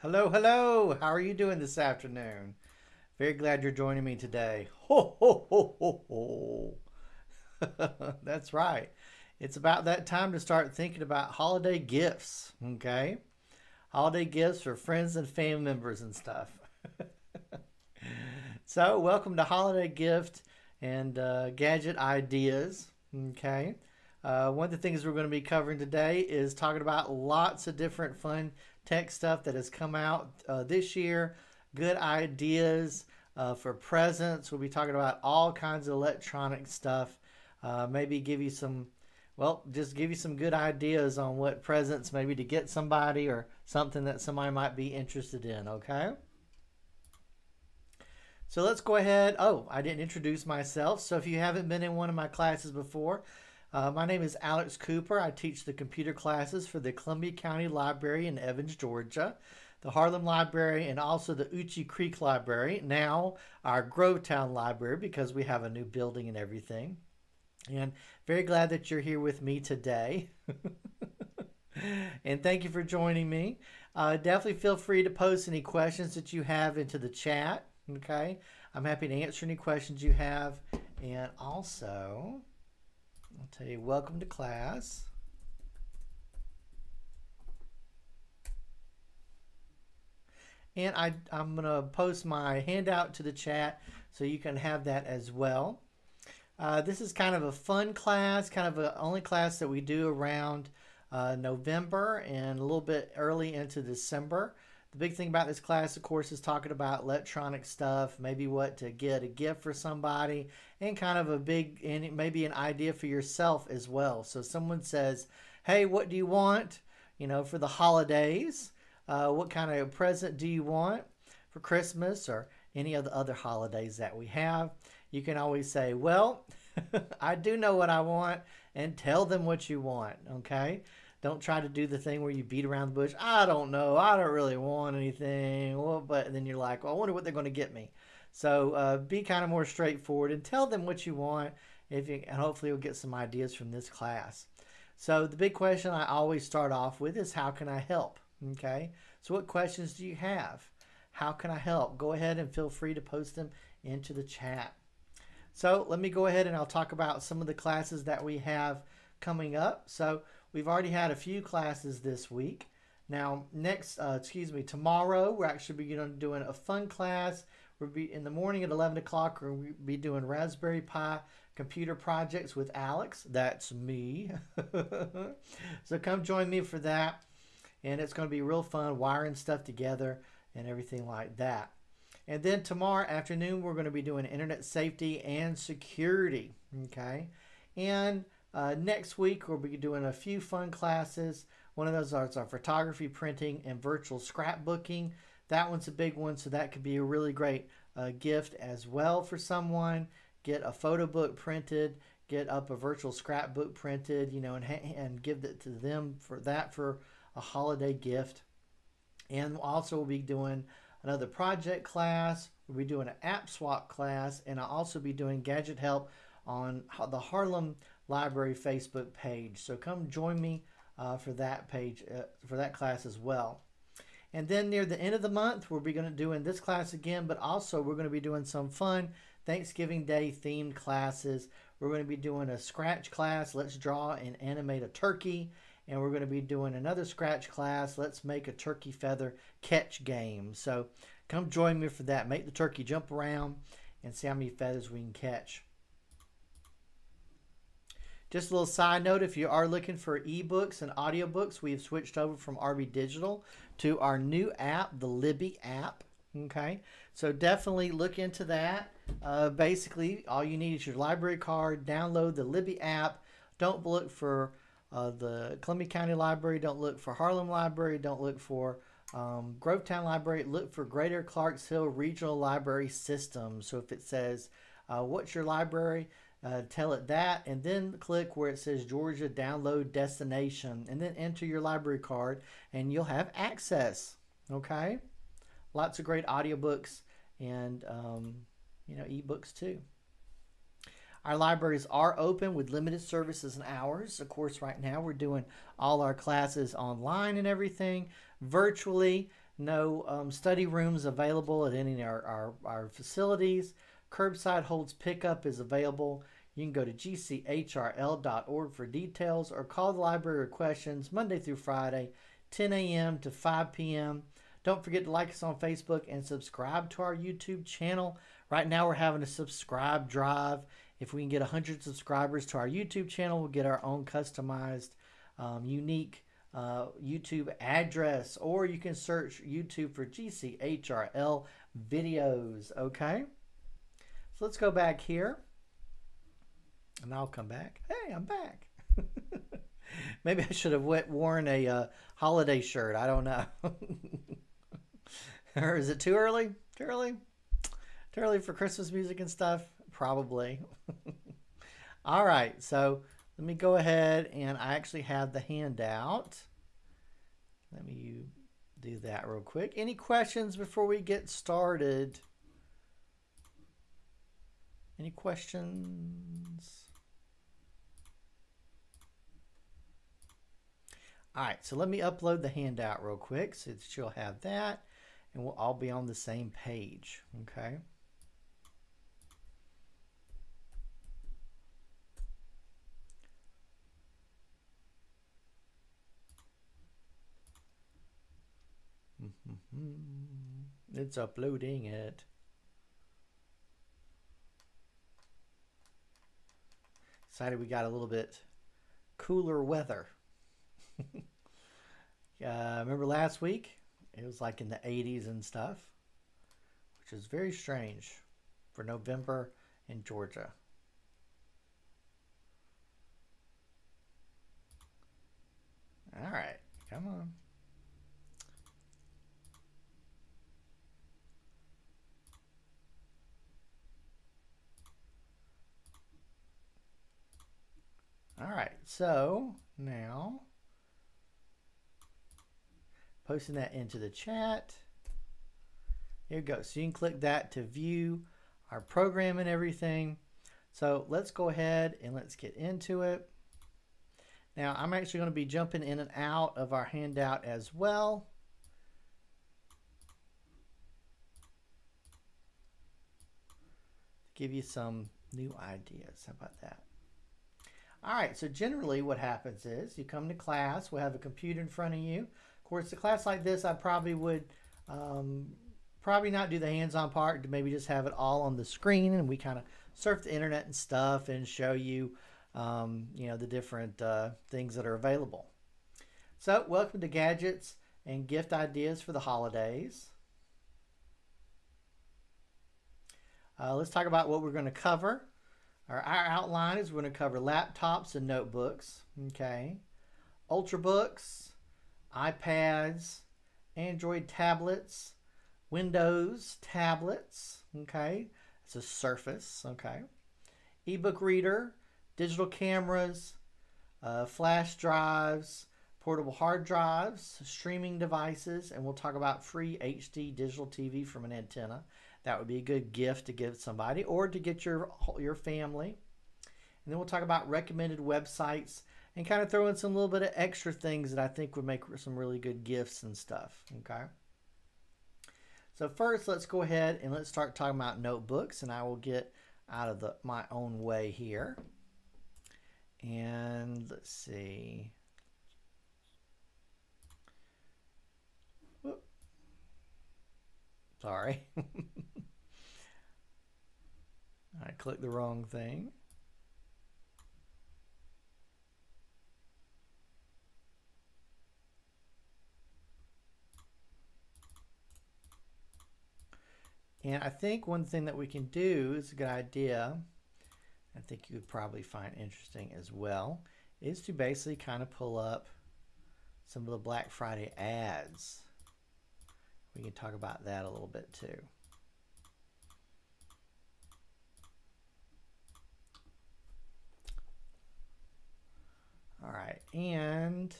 Hello, hello. How are you doing this afternoon? Very glad you're joining me today. Ho, ho, ho, ho, ho. That's right. It's about that time to start thinking about holiday gifts, okay? Holiday gifts for friends and family members and stuff. so, welcome to Holiday Gift and uh, Gadget Ideas, okay? Uh, one of the things we're going to be covering today is talking about lots of different fun tech stuff that has come out uh, this year, good ideas uh, for presents. We'll be talking about all kinds of electronic stuff. Uh, maybe give you some, well, just give you some good ideas on what presents maybe to get somebody or something that somebody might be interested in, okay? So let's go ahead. Oh, I didn't introduce myself. So if you haven't been in one of my classes before, uh, my name is Alex Cooper. I teach the computer classes for the Columbia County Library in Evans, Georgia, the Harlem Library, and also the Euchee Creek Library. Now, our Grovetown Library because we have a new building and everything. And very glad that you're here with me today. and thank you for joining me. Uh, definitely feel free to post any questions that you have into the chat. Okay. I'm happy to answer any questions you have. And also, I'll tell you, welcome to class. And I, I'm going to post my handout to the chat so you can have that as well. Uh, this is kind of a fun class, kind of a only class that we do around uh, November and a little bit early into December. The big thing about this class, of course, is talking about electronic stuff, maybe what to get a gift for somebody, and kind of a big, and maybe an idea for yourself as well. So someone says, hey, what do you want, you know, for the holidays? Uh, what kind of present do you want for Christmas or any of the other holidays that we have? You can always say, well, I do know what I want, and tell them what you want, okay? Don't try to do the thing where you beat around the bush. I don't know. I don't really want anything. Well, but then you're like, well, I wonder what they're going to get me. So uh, be kind of more straightforward and tell them what you want. If you, and hopefully you'll get some ideas from this class. So the big question I always start off with is how can I help? Okay. So what questions do you have? How can I help? Go ahead and feel free to post them into the chat. So let me go ahead and I'll talk about some of the classes that we have coming up. So We've already had a few classes this week. Now, next, uh, excuse me, tomorrow we're actually beginning doing a fun class. We'll be in the morning at 11 o'clock. We'll be doing Raspberry Pi computer projects with Alex. That's me. so come join me for that. And it's going to be real fun wiring stuff together and everything like that. And then tomorrow afternoon, we're going to be doing internet safety and security. Okay. And uh, next week, we'll be doing a few fun classes. One of those is our photography, printing, and virtual scrapbooking. That one's a big one, so that could be a really great uh, gift as well for someone. Get a photo book printed, get up a virtual scrapbook printed, you know, and, and give it to them for that for a holiday gift. And also, we'll be doing another project class. We'll be doing an app swap class, and I'll also be doing gadget help on the Harlem Library Facebook page. So come join me uh, for that page, uh, for that class as well. And then near the end of the month, we'll be going to do in this class again, but also we're going to be doing some fun Thanksgiving Day themed classes. We're going to be doing a scratch class, let's draw and animate a turkey. And we're going to be doing another scratch class, let's make a turkey feather catch game. So come join me for that. Make the turkey jump around and see how many feathers we can catch. Just a little side note if you are looking for ebooks and audiobooks, we've switched over from RB Digital to our new app, the Libby app. Okay, so definitely look into that. Uh, basically, all you need is your library card, download the Libby app. Don't look for uh, the Columbia County Library, don't look for Harlem Library, don't look for um, Grovetown Library, look for Greater Clarks Hill Regional Library System. So if it says, uh, What's your library? Uh, tell it that, and then click where it says Georgia Download Destination, and then enter your library card, and you'll have access. Okay, lots of great audiobooks and um, you know ebooks too. Our libraries are open with limited services and hours. Of course, right now we're doing all our classes online and everything virtually. no um, study rooms available at any of our, our, our facilities. Curbside holds pickup is available. You can go to gchrl.org for details or call the library with questions Monday through Friday, 10 a.m. to 5 p.m. Don't forget to like us on Facebook and subscribe to our YouTube channel. Right now, we're having a subscribe drive. If we can get 100 subscribers to our YouTube channel, we'll get our own customized, um, unique uh, YouTube address, or you can search YouTube for GCHRL videos. Okay, so let's go back here, and I'll come back. Hey, I'm back. Maybe I should have worn a uh, holiday shirt. I don't know. or is it too early? Too early? Too early for Christmas music and stuff? Probably. All right, so let me go ahead and I actually have the handout. Let me do that real quick. Any questions before we get started? Any questions? All right, so let me upload the handout real quick so that you'll have that and we'll all be on the same page, okay? It's uploading it. Excited we got a little bit cooler weather. uh, remember last week? It was like in the 80s and stuff, which is very strange for November in Georgia. All right, come on. All right, so now posting that into the chat. Here we go. So you can click that to view our program and everything. So let's go ahead and let's get into it. Now I'm actually going to be jumping in and out of our handout as well. Give you some new ideas. How about that? All right, so generally what happens is you come to class, we'll have a computer in front of you. Of course, a class like this, I probably would um, probably not do the hands-on part, maybe just have it all on the screen and we kind of surf the internet and stuff and show you, um, you know, the different uh, things that are available. So welcome to Gadgets and Gift Ideas for the Holidays. Uh, let's talk about what we're going to cover. Our, our outline is we're going to cover laptops and notebooks, okay, ultrabooks, iPads, Android tablets, Windows tablets, okay, it's a Surface, okay, ebook reader, digital cameras, uh, flash drives, portable hard drives, streaming devices, and we'll talk about free HD digital TV from an antenna. That would be a good gift to give somebody or to get your your family. And then we'll talk about recommended websites and kind of throw in some little bit of extra things that I think would make some really good gifts and stuff. Okay. So first, let's go ahead and let's start talking about notebooks, and I will get out of the my own way here. And let's see. Sorry. I clicked the wrong thing. And I think one thing that we can do is a good idea, I think you would probably find interesting as well, is to basically kind of pull up some of the Black Friday ads. We can talk about that a little bit too. All right, and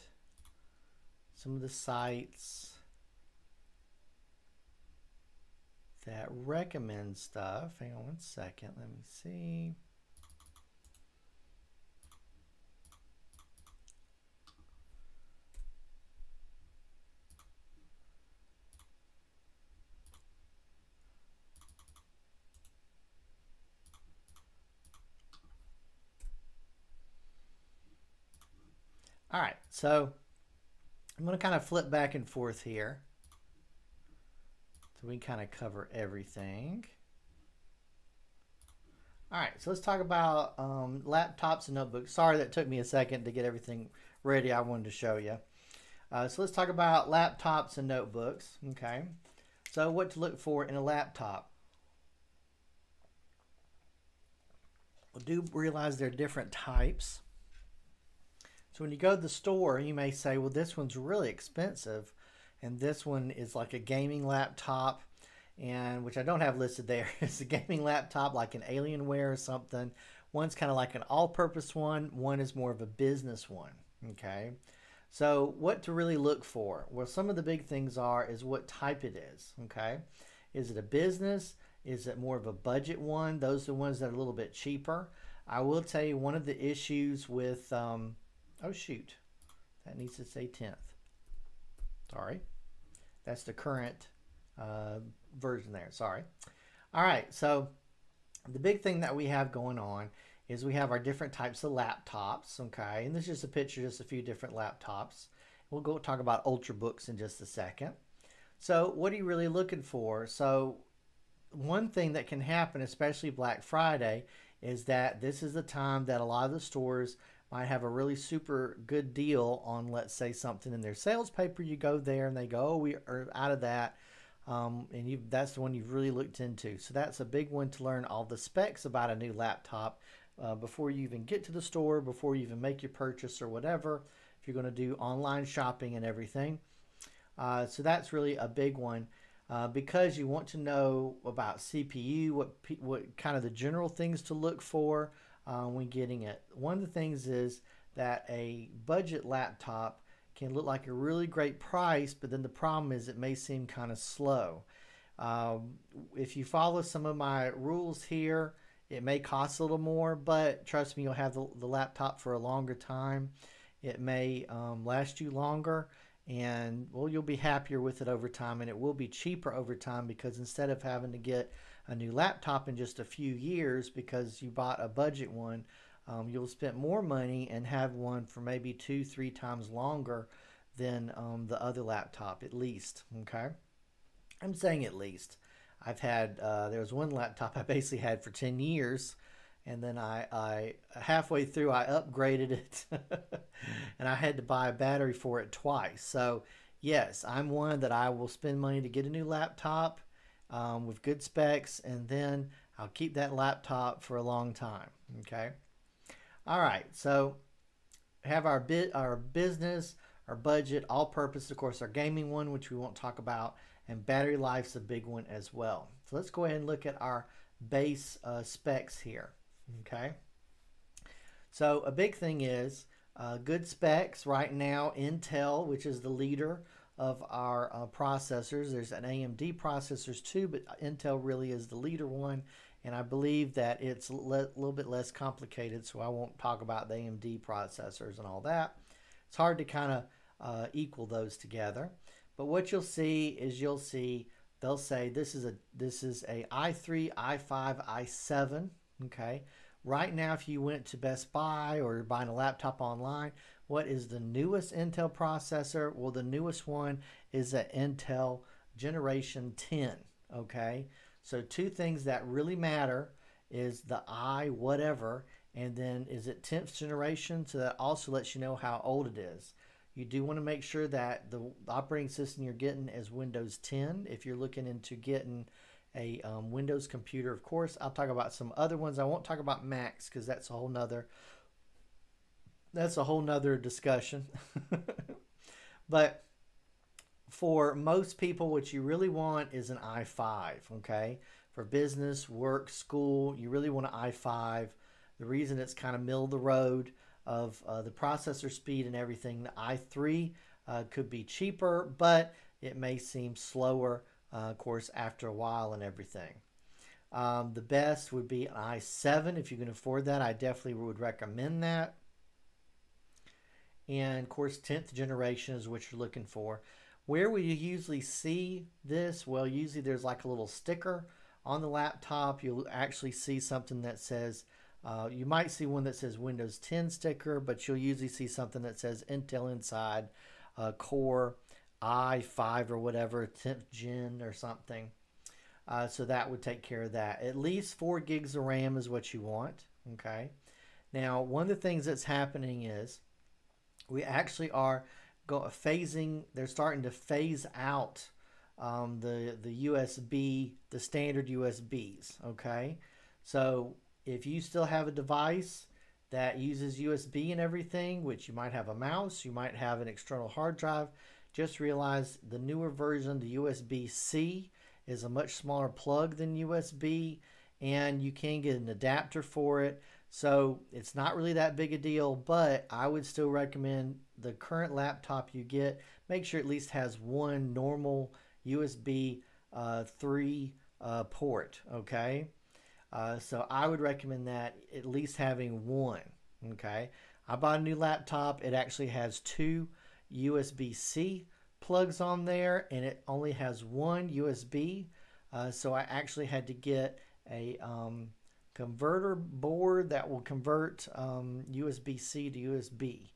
some of the sites that recommend stuff. Hang on one second, let me see. All right, so I'm going to kind of flip back and forth here. So we kind of cover everything. All right, so let's talk about um, laptops and notebooks. Sorry that took me a second to get everything ready I wanted to show you. Uh, so let's talk about laptops and notebooks. Okay, so what to look for in a laptop. We do realize there are different types. So when you go to the store, you may say, well, this one's really expensive, and this one is like a gaming laptop and which I don't have listed there. it's a gaming laptop like an Alienware or something. One's kind of like an all-purpose one. One is more of a business one. Okay. So what to really look for? Well, some of the big things are is what type it is. Okay. Is it a business? Is it more of a budget one? Those are the ones that are a little bit cheaper. I will tell you one of the issues with, um, oh shoot, that needs to say 10th. Sorry. That's the current uh, version there. Sorry. All right. So the big thing that we have going on is we have our different types of laptops. Okay. And this is just a picture, just a few different laptops. We'll go talk about Ultrabooks in just a second. So what are you really looking for? So one thing that can happen, especially Black Friday, is that this is the time that a lot of the stores might have a really super good deal on, let's say, something in their sales paper. You go there and they go, oh, we are out of that um, and you that's the one you've really looked into. So that's a big one to learn all the specs about a new laptop uh, before you even get to the store, before you even make your purchase or whatever. If you're going to do online shopping and everything, uh, so that's really a big one. Uh, because you want to know about CPU, what what kind of the general things to look for uh, when getting it. One of the things is that a budget laptop can look like a really great price, but then the problem is it may seem kind of slow. Um, if you follow some of my rules here, it may cost a little more, but trust me, you'll have the, the laptop for a longer time. It may um, last you longer, and well, you'll be happier with it over time, and it will be cheaper over time because instead of having to get a new laptop in just a few years because you bought a budget one, um, you'll spend more money and have one for maybe two, three times longer than um, the other laptop, at least. Okay, I'm saying at least. I've had uh, there was one laptop I basically had for ten years, and then I, I halfway through I upgraded it, and I had to buy a battery for it twice. So yes, I'm one that I will spend money to get a new laptop um, with good specs, and then I'll keep that laptop for a long time. Okay. All right, so have our bit our business, our budget, all purpose, of course, our gaming one, which we won't talk about, and battery life's a big one as well. So let's go ahead and look at our base uh, specs here. Okay. So a big thing is uh, good specs right now. Intel, which is the leader of our uh, processors. There's an AMD processors too, but Intel really is the leader one and I believe that it's a little bit less complicated, so I won't talk about the AMD processors and all that. It's hard to kind of uh, equal those together. But what you'll see is you'll see they'll say this is a this is a i3, i5, i7. Okay. Right now, if you went to Best Buy or you're buying a laptop online, what is the newest Intel processor? Well, the newest one is an Intel Generation 10. Okay. So two things that really matter is the I whatever, and then is it 10th generation? So that also lets you know how old it is. You do want to make sure that the operating system you're getting is Windows 10. If you're looking into getting a um, Windows computer, of course, I'll talk about some other ones. I won't talk about Macs because that's a whole nother that's a whole nother discussion. but for most people, what you really want is an i5, okay? For business, work, school, you really want an i5. The reason it's kind of middle of the road of uh, the processor speed and everything, the i3 uh, could be cheaper, but it may seem slower, uh, of course, after a while and everything. Um, the best would be an i7 if you can afford that. I definitely would recommend that. And of course, 10th generation is what you're looking for. Where will you usually see this? Well, usually there's like a little sticker on the laptop. You'll actually see something that says Uh, you might see one that says Windows 10 sticker, but you'll usually see something that says Intel inside, uh, Core i5 or whatever, 10th gen or something. Uh, so that would take care of that. At least four gigs of RAM is what you want. Okay. Now, one of the things that's happening is we actually are go phasing. They're starting to phase out um, the the USB, the standard USBs. Okay. So if you still have a device that uses USB and everything, which you might have a mouse, you might have an external hard drive, just realize the newer version, the USB C is a much smaller plug than USB and you can get an adapter for it. So it's not really that big a deal, but I would still recommend the current laptop you get, make sure at least has one normal USB uh, 3 uh, port, okay? Uh, so I would recommend that at least having one, okay? I bought a new laptop. It actually has two USB-C plugs on there and it only has one USB. Uh, so I actually had to get a um, converter board that will convert um, USB-C to USB.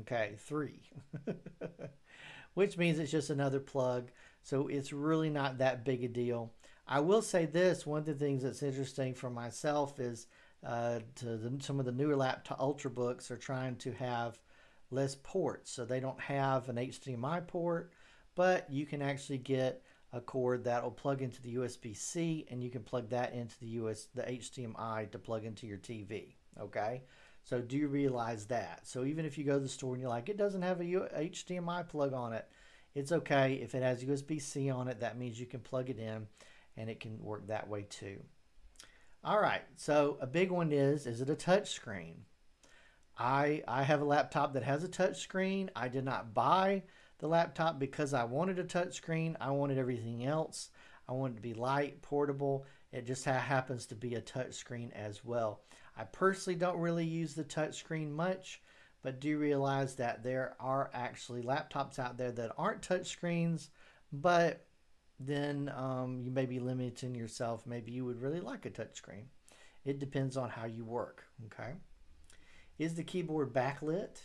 Okay, three. Which means it's just another plug. So it's really not that big a deal. I will say this, one of the things that's interesting for myself is uh, to the, some of the newer laptop ultrabooks are trying to have less ports. So they don't have an HDMI port, but you can actually get a cord that will plug into the USB-C and you can plug that into the US the HDMI to plug into your TV. Okay, so do you realize that? So even if you go to the store and you're like, it doesn't have a HDMI plug on it, it's okay. If it has USB-C on it, that means you can plug it in and it can work that way too. All right, so a big one is, is it a touch screen? I, I have a laptop that has a touch screen. I did not buy the laptop because I wanted a touchscreen. I wanted everything else. I wanted to be light, portable. It just ha happens to be a touchscreen as well. I personally don't really use the touchscreen much, but do realize that there are actually laptops out there that aren't touchscreens, but then um, you may be limiting yourself. Maybe you would really like a touchscreen. It depends on how you work. Okay. Is the keyboard backlit?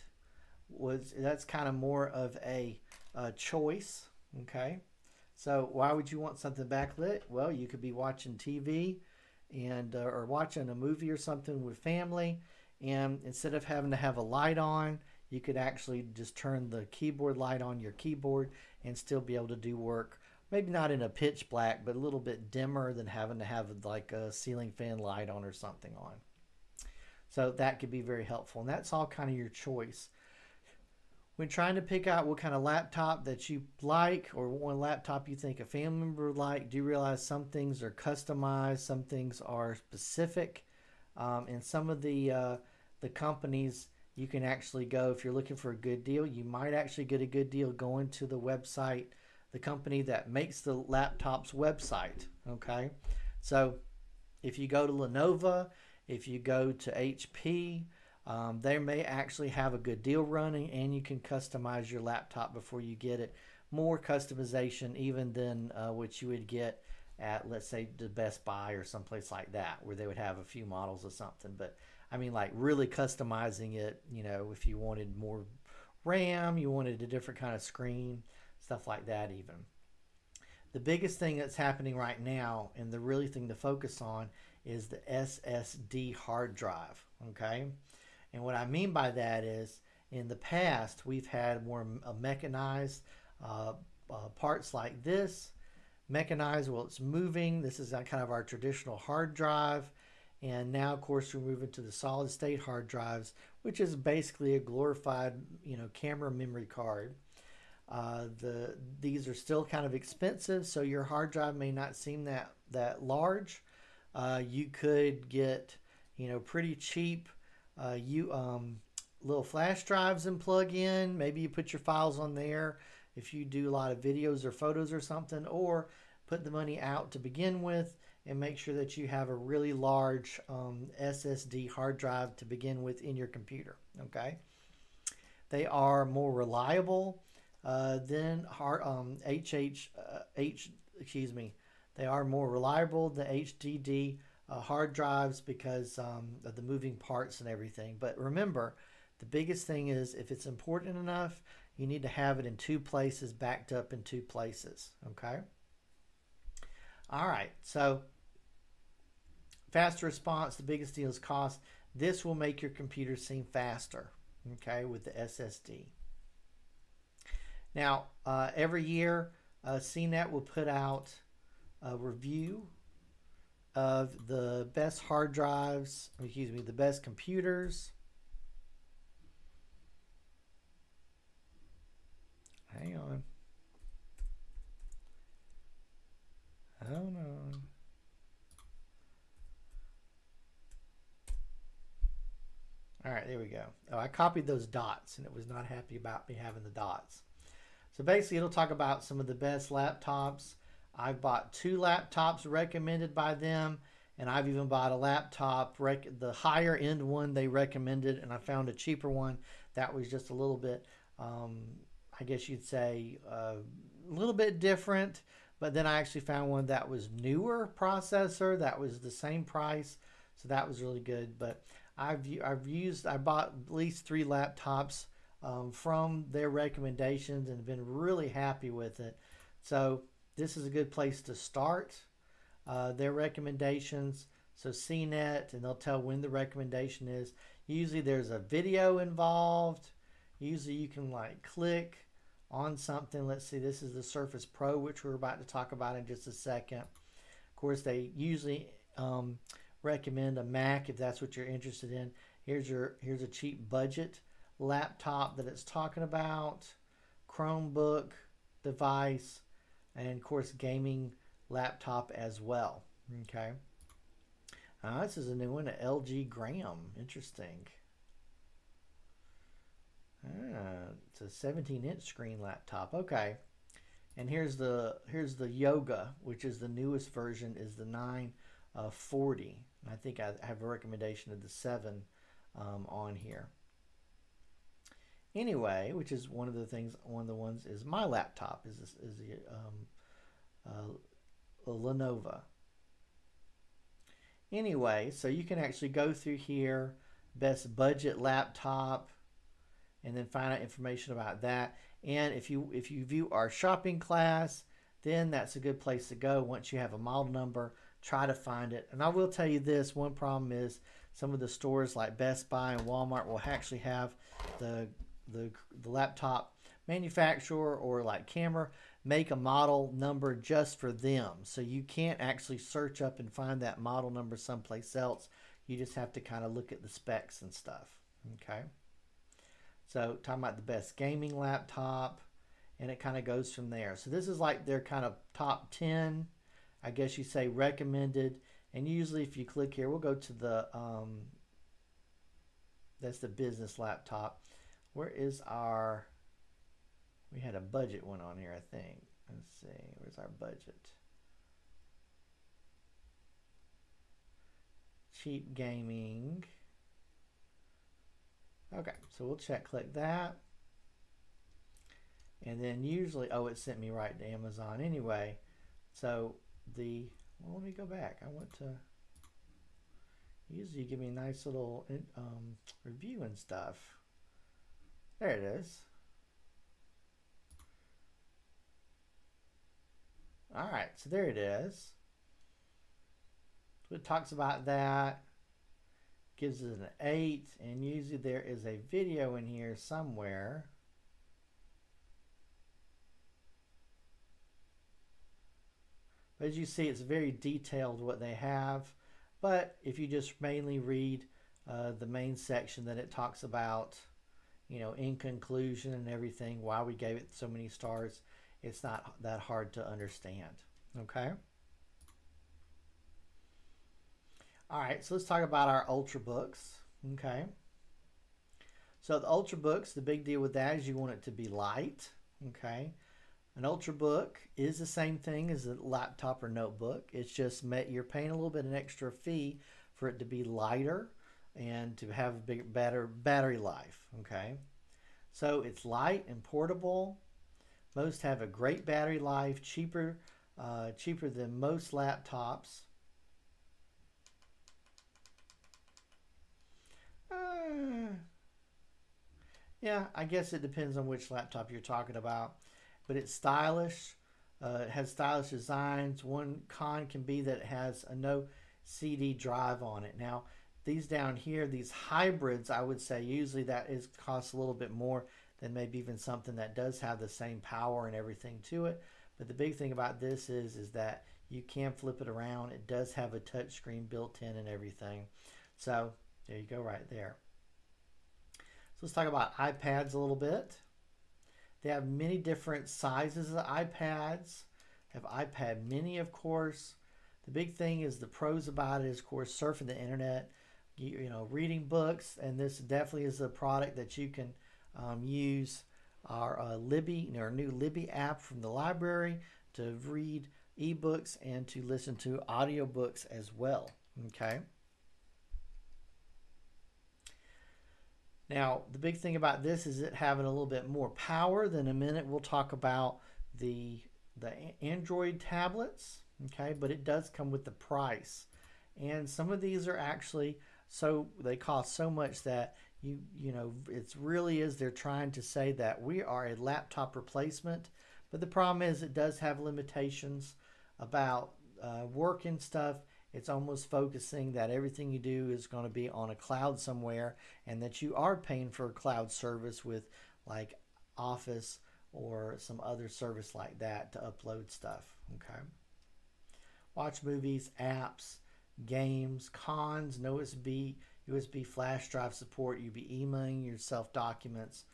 was that's kind of more of a, a choice. Okay, so why would you want something backlit? Well, you could be watching TV and uh, or watching a movie or something with family, and instead of having to have a light on, you could actually just turn the keyboard light on your keyboard and still be able to do work. Maybe not in a pitch black, but a little bit dimmer than having to have like a ceiling fan light on or something on. So that could be very helpful, and that's all kind of your choice when trying to pick out what kind of laptop that you like or what laptop you think a family member would like, do you realize some things are customized, some things are specific, um, and some of the uh, the companies you can actually go if you're looking for a good deal. You might actually get a good deal going to the website, the company that makes the laptop's website. Okay, so if you go to Lenovo, if you go to HP, um, they may actually have a good deal running and you can customize your laptop before you get it. More customization even than uh, what you would get at, let's say, the Best Buy or someplace like that, where they would have a few models of something. But I mean, like really customizing it, you know, if you wanted more RAM, you wanted a different kind of screen, stuff like that, even. The biggest thing that's happening right now, and the really thing to focus on, is the SSD hard drive. Okay. And what I mean by that is in the past, we've had more uh, mechanized uh, uh, parts like this. Mechanized, well, it's moving. This is kind of our traditional hard drive. And now, of course, we're moving to the solid state hard drives, which is basically a glorified, you know, camera memory card. Uh, the these are still kind of expensive, so your hard drive may not seem that that large. Uh, you could get, you know, pretty cheap uh, you um, little flash drives and plug in. Maybe you put your files on there if you do a lot of videos or photos or something, or put the money out to begin with and make sure that you have a really large um, SSD hard drive to begin with in your computer. Okay, they are more reliable uh, than hard, um, HH uh, H. Excuse me, they are more reliable than HDD uh, hard drives because um, of the moving parts and everything. But remember, the biggest thing is if it's important enough, you need to have it in two places, backed up in two places. Okay. All right. So faster response, the biggest deal is cost. This will make your computer seem faster. Okay, with the SSD. Now, uh, every year, uh, CNET will put out a review of the best hard drives, excuse me, the best computers. Hang on. Hold on. All right, there we go. Oh, I copied those dots and it was not happy about me having the dots. So basically, it'll talk about some of the best laptops. I've bought two laptops recommended by them, and I've even bought a laptop, the higher end one they recommended, and I found a cheaper one that was just a little bit, um, I guess you'd say, uh, a little bit different. But then I actually found one that was newer processor that was the same price, so that was really good. But I've I've used I bought at least three laptops um, from their recommendations and been really happy with it. So this is a good place to start. Uh, their recommendations. So CNET, and they'll tell when the recommendation is. Usually there's a video involved. Usually you can like click on something. Let's see, this is the Surface Pro, which we're about to talk about in just a second. Of course, they usually um, recommend a Mac if that's what you're interested in. Here's your here's a cheap budget laptop that it's talking about, Chromebook device, and of course gaming laptop as well. Okay. Uh, this is a new one, LG Gram. Interesting. Ah, it's a 17-inch screen laptop. Okay. And here's the here's the Yoga, which is the newest version, is the 940. Uh, I think I have a recommendation of the 7 um, on here anyway, which is one of the things, one of the ones is my laptop is is the um, uh, Lenovo. Anyway, so you can actually go through here, best budget laptop, and then find out information about that. And if you if you view our shopping class, then that's a good place to go. Once you have a model number, try to find it. And I will tell you this: one problem is some of the stores like Best Buy and Walmart will actually have the the, the laptop manufacturer or like camera make a model number just for them. So you can't actually search up and find that model number someplace else. You just have to kind of look at the specs and stuff. Okay. So talking about the best gaming laptop and it kind of goes from there. So this is like their kind of top 10, I guess you say recommended. And usually if you click here, we'll go to the, um, that's the business laptop. Where is our, we had a budget one on here, I think. Let's see, where's our budget? Cheap gaming. Okay, so we'll check click that. And then usually, oh, it sent me right to Amazon anyway. So the, well, let me go back. I want to, usually give me a nice little um, review and stuff. There it is. All right, so there it is. So it talks about that, gives it an 8, and usually there is a video in here somewhere. But as you see, it's very detailed what they have. But if you just mainly read uh, the main section that it talks about, you know, in conclusion and everything, why we gave it so many stars, it's not that hard to understand. Okay? All right, so let's talk about our Ultrabooks. Okay. So the Ultrabooks, the big deal with that is you want it to be light. Okay. An Ultrabook is the same thing as a laptop or notebook. It's just met, you're paying a little bit an extra fee for it to be lighter and to have a better battery life. Okay, so it's light and portable. Most have a great battery life, cheaper, uh, cheaper than most laptops. Uh, yeah, I guess it depends on which laptop you're talking about. But it's stylish. Uh, it has stylish designs. One con can be that it has a no CD drive on it. Now, these down here, these hybrids, I would say usually that is costs a little bit more than maybe even something that does have the same power and everything to it. But the big thing about this is, is that you can flip it around. It does have a touch screen built in and everything. So there you go right there. So let's talk about iPads a little bit. They have many different sizes of iPads. Have iPad mini, of course. The big thing is the pros about it is, of course, surfing the internet, you, know, reading books, and this definitely is a product that you can um, use our uh, Libby, our new Libby app from the library to read ebooks and to listen to audiobooks as well. Okay. Now, the big thing about this is it having a little bit more power. Than a minute we'll talk about the the Android tablets. Okay, but it does come with the price, and some of these are actually so they cost so much that you you know it's really is they're trying to say that we are a laptop replacement, but the problem is it does have limitations about uh, work and stuff it's almost focusing that everything you do is going to be on a cloud somewhere and that you are paying for a cloud service with like Office or some other service like that to upload stuff. Okay. Watch movies, apps, games, cons, no USB, USB flash drive support. You'd be emailing yourself documents,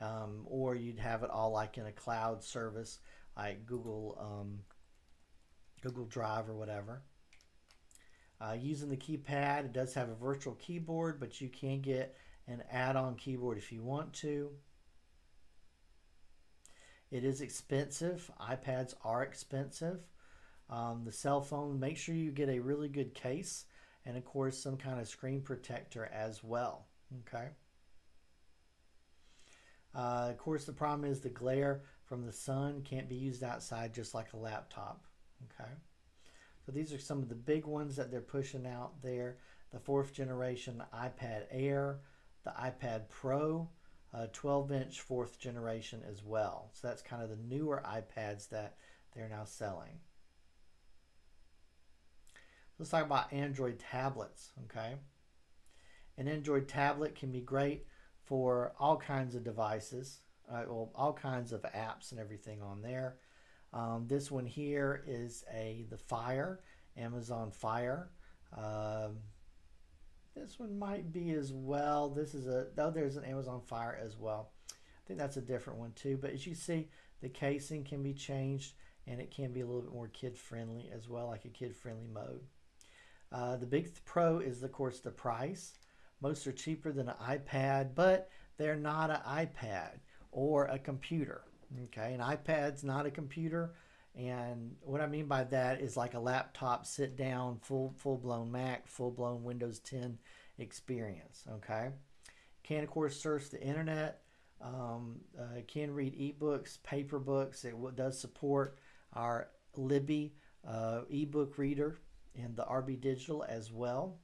um, or you'd have it all like in a cloud service like Google um, Google Drive or whatever. Uh, using the keypad, it does have a virtual keyboard, but you can get an add-on keyboard if you want to. It is expensive. iPads are expensive. Um, the cell phone, make sure you get a really good case and of course some kind of screen protector as well. Okay. Uh, of course, the problem is the glare from the sun can't be used outside just like a laptop. Okay. So these are some of the big ones that they're pushing out there. The fourth generation iPad Air, the iPad Pro, uh, 12 inch fourth generation as well. So that's kind of the newer iPads that they're now selling. Let's talk about Android tablets, okay? An Android tablet can be great for all kinds of devices, uh, well, all kinds of apps and everything on there. Um, this one here is a the Fire, Amazon Fire. Um, this one might be as well. This is a, though there's an Amazon Fire as well. I think that's a different one too. But as you see, the casing can be changed and it can be a little bit more kid friendly as well, like a kid friendly mode. Uh, the big pro is, of course, the price. Most are cheaper than an iPad, but they're not an iPad or a computer. Okay, an iPad's not a computer, and what I mean by that is like a laptop, sit down, full full blown Mac, full blown Windows 10 experience. Okay, can of course search the internet. Um, uh, can read ebooks, paper books. It does support our Libby uh, ebook reader and the RB Digital as well.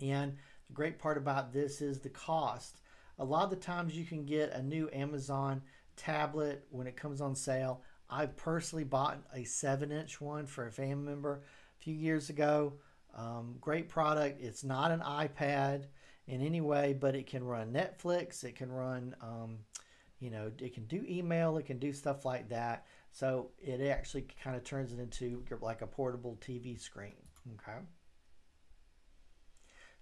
And the great part about this is the cost. A lot of the times you can get a new Amazon tablet when it comes on sale. I personally bought a 7 inch one for a family member a few years ago. Um, great product. It's not an iPad in any way, but it can run Netflix. It can run, um, you know, it can do email. It can do stuff like that. So it actually kind of turns it into like a portable TV screen. Okay.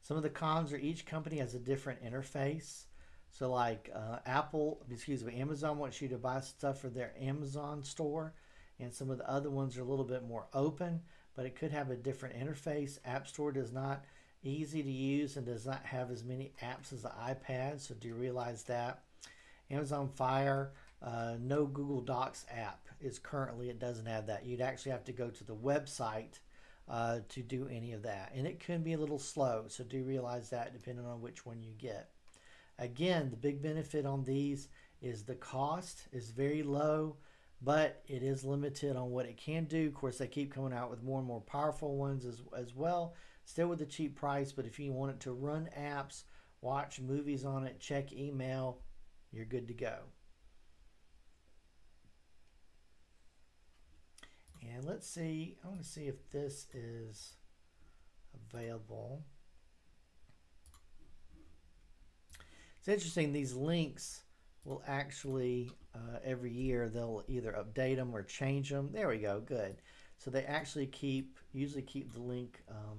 Some of the cons are each company has a different interface. So like uh, Apple, excuse me, Amazon wants you to buy stuff for their Amazon store, and some of the other ones are a little bit more open, but it could have a different interface. App Store does not easy to use and does not have as many apps as the iPad. So do you realize that? Amazon Fire, uh, no Google Docs app is currently it doesn't have that. You'd actually have to go to the website uh, to do any of that, and it can be a little slow. So do realize that depending on which one you get. Again, the big benefit on these is the cost is very low, but it is limited on what it can do. Of course, they keep coming out with more and more powerful ones as, as well, still with a cheap price. But if you want it to run apps watch movies on it, check email, you're good to go. And let's see, I want to see if this is available. It's interesting, these links will actually, uh, every year, they'll either update them or change them. There we go, good. So they actually keep, usually keep the link um,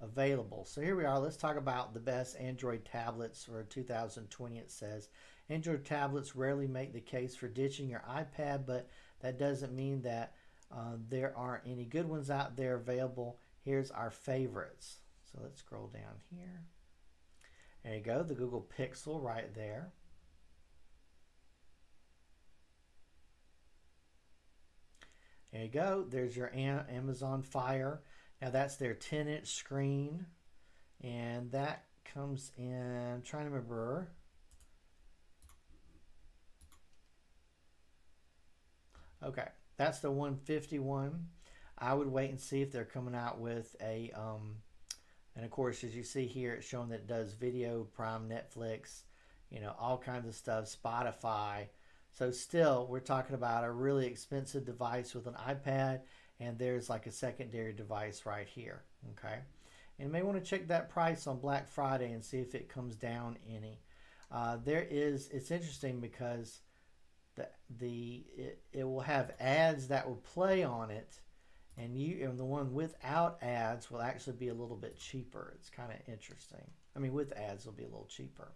available. So here we are. Let's talk about the best Android tablets for 2020. It says Android tablets rarely make the case for ditching your iPad, but that doesn't mean that uh, there aren't any good ones out there available. Here's our favorites. So let's scroll down here. There you go, the Google Pixel right there. There you go. There's your Amazon Fire. Now that's their 10 inch screen. And that comes in, I'm trying to remember. Okay, that's the 151. I would wait and see if they're coming out with a, um, and of course, as you see here, it's showing that it does video, Prime, Netflix, you know, all kinds of stuff, Spotify. So still, we're talking about a really expensive device with an iPad, and there's like a secondary device right here, okay? And you may want to check that price on Black Friday and see if it comes down any. Uh, there is, it's interesting because the, the it, it will have ads that will play on it, and you and the one without ads will actually be a little bit cheaper. It's kind of interesting. I mean, with ads, it'll be a little cheaper.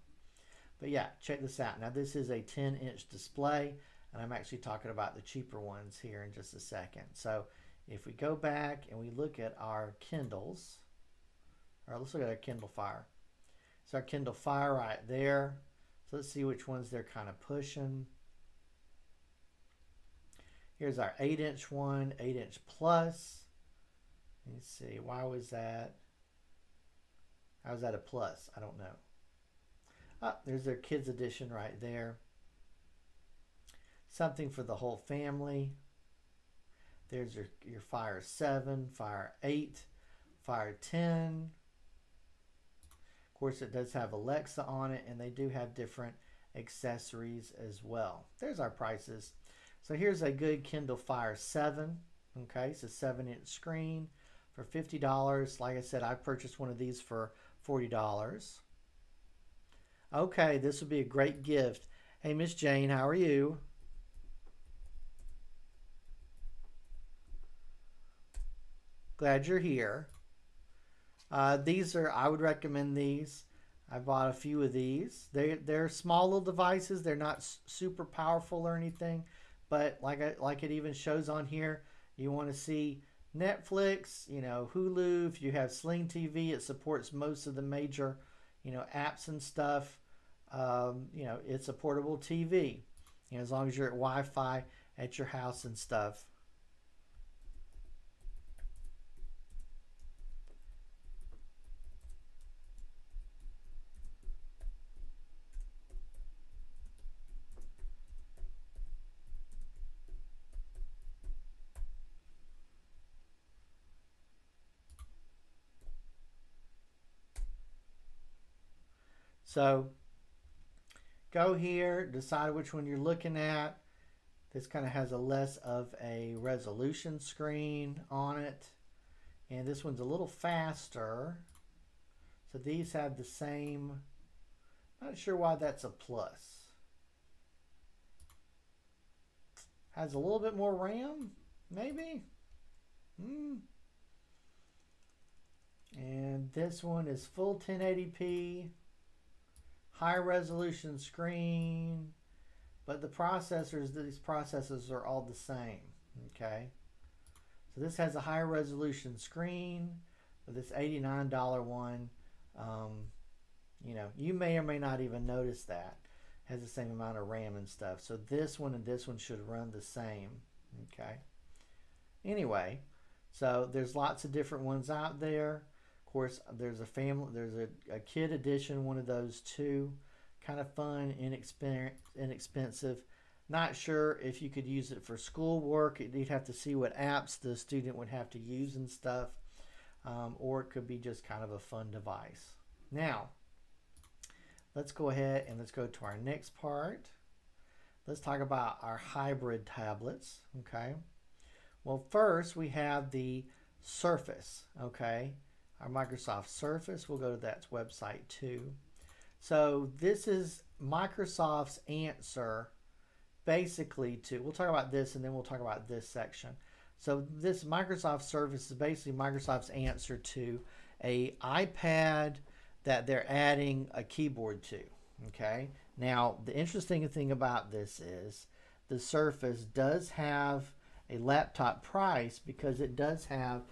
But yeah, check this out. Now this is a 10 inch display and I'm actually talking about the cheaper ones here in just a second. So if we go back and we look at our Kindles, or let's look at our Kindle Fire. So our Kindle Fire right there. So let's see which ones they're kind of pushing. Here's our 8 inch one, 8 inch plus. Let's see, why was that? How was that a plus? I don't know. Ah, there's their kids edition right there. Something for the whole family. There's your, your Fire 7, Fire 8, Fire 10. Of course, it does have Alexa on it, and they do have different accessories as well. There's our prices. So here's a good Kindle Fire 7. Okay, it's a 7 inch screen for $50. Like I said, I purchased one of these for $40. Okay, this would be a great gift. Hey, Miss Jane, how are you? Glad you're here. Uh, these are, I would recommend these. I bought a few of these. They they're small little devices. They're not super powerful or anything, but like I, like it even shows on here, you want to see Netflix, you know, Hulu. If you have Sling TV, it supports most of the major you know, apps and stuff. Um, you know, it's a portable TV. You know, as long as you're at Wi-Fi at your house and stuff. So go here, decide which one you're looking at. This kind of has a less of a resolution screen on it. And this one's a little faster. So these have the same, not sure why that's a plus. Has a little bit more RAM, maybe? Hmm. And this one is full 1080p high resolution screen, but the processors, these processors are all the same, okay? So this has a high resolution screen, but this $89 one, um, you know, you may or may not even notice that has the same amount of RAM and stuff. So this one and this one should run the same, okay? Anyway, so there's lots of different ones out there course, there's a family, there's a, a kid edition, one of those too. Kind of fun, inexpensive. Not sure if you could use it for schoolwork. You'd have to see what apps the student would have to use and stuff. Um, or it could be just kind of a fun device. Now, let's go ahead and let's go to our next part. Let's talk about our hybrid tablets, okay? Well, first we have the Surface, okay? Our Microsoft Surface, we'll go to that website too. So this is Microsoft's answer basically to, we'll talk about this and then we'll talk about this section. So this Microsoft Surface is basically Microsoft's answer to a iPad that they're adding a keyboard to. Okay. Now the interesting thing about this is the Surface does have a laptop price because it does have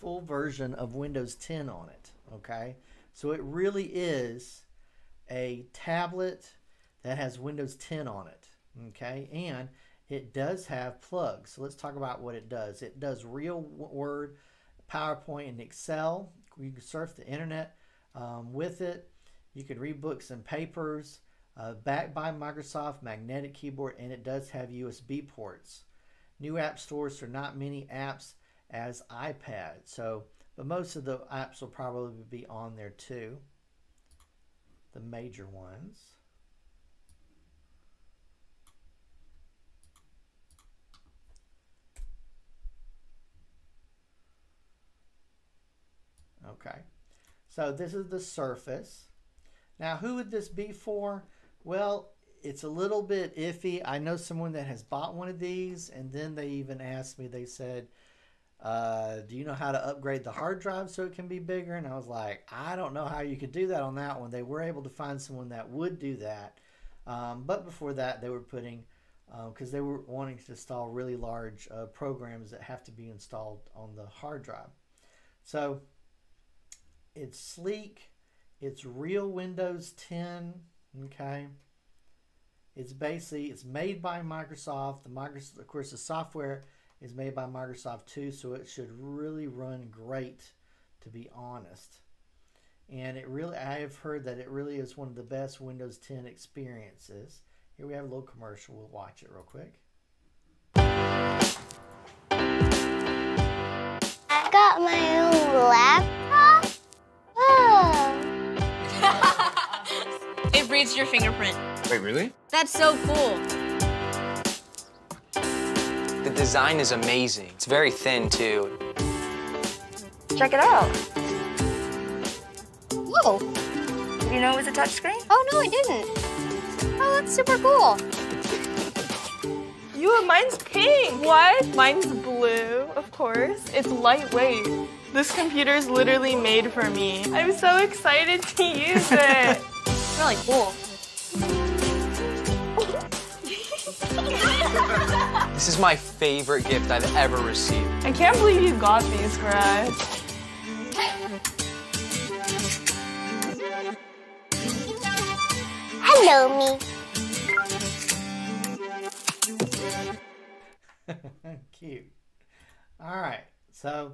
full version of Windows 10 on it. Okay. So it really is a tablet that has Windows 10 on it. Okay. And it does have plugs. So let's talk about what it does. It does real word, PowerPoint, and Excel. You can surf the internet um, with it. You can read books and papers. Uh, backed by Microsoft Magnetic Keyboard, and it does have USB ports. New app stores are not many apps as iPad, so but most of the apps will probably be on there too. The major ones. Okay, so this is the surface. Now, who would this be for? Well, it's a little bit iffy. I know someone that has bought one of these, and then they even asked me, they said, uh, Do you know how to upgrade the hard drive so it can be bigger? And I was like, I don't know how you could do that on that one. They were able to find someone that would do that. Um, but before that, they were putting, because uh, they were wanting to install really large uh, programs that have to be installed on the hard drive. So it's sleek. It's real Windows 10. Okay. It's basically it's made by Microsoft. The Microsoft, of course, the software is made by Microsoft too, so it should really run great, to be honest. And it really, I have heard that it really is one of the best Windows 10 experiences. Here we have a little commercial. We'll watch it real quick. I got my own laptop. Oh. it reads your fingerprint. Wait, really? That's so cool. The design is amazing. It's very thin, too. Check it out. Whoa. Did you know it was a touchscreen? Oh, no, I didn't. Oh, that's super cool. You, mine's pink. What? Mine's blue, of course. It's lightweight. This computer is literally made for me. I'm so excited to use it. It's really cool. This is my favorite gift I've ever received. I can't believe you got these for us. Hello, me. cute. All right. So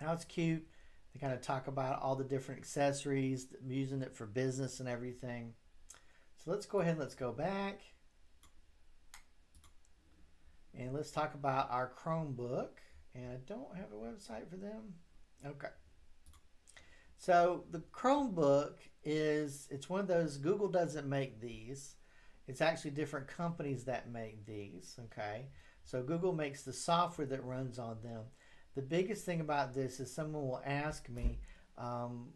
now it's cute. They kind of talk about all the different accessories, using it for business and everything. So let's go ahead and let's go back. And let's talk about our Chromebook. And I don't have a website for them. Okay. So the Chromebook is, it's one of those, Google doesn't make these. It's actually different companies that make these, okay? So Google makes the software that runs on them. The biggest thing about this is someone will ask me, um,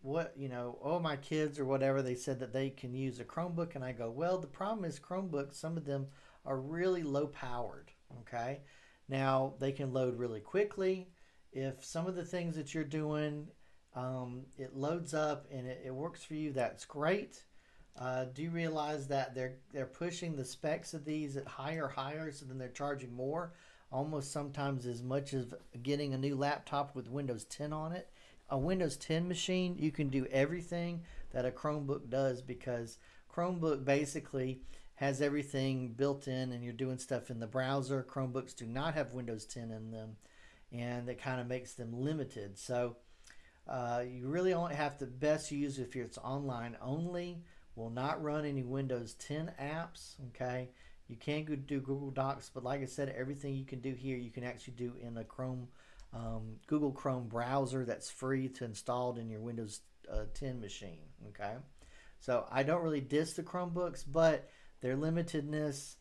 what, you know, oh, my kids or whatever, they said that they can use a Chromebook. And I go, well, the problem is Chromebooks, some of them are really low powered. Okay. Now they can load really quickly. If some of the things that you're doing, um, it loads up and it, it, works for you, that's great. Uh, do you realize that they're they're pushing the specs of these at higher, higher, so then they're charging more, almost sometimes as much as getting a new laptop with Windows 10 on it. A Windows 10 machine, you can do everything that a Chromebook does because Chromebook basically has everything built in and you're doing stuff in the browser. Chromebooks do not have Windows 10 in them and it kind of makes them limited. So uh, you really only have to best use if it's online only. Will not run any Windows 10 apps. Okay, you can go do Google Docs, but like I said, everything you can do here you can actually do in a Chrome, um, Google Chrome browser that's free to install in your Windows uh, 10 machine. Okay, so I don't really diss the Chromebooks, but their limitedness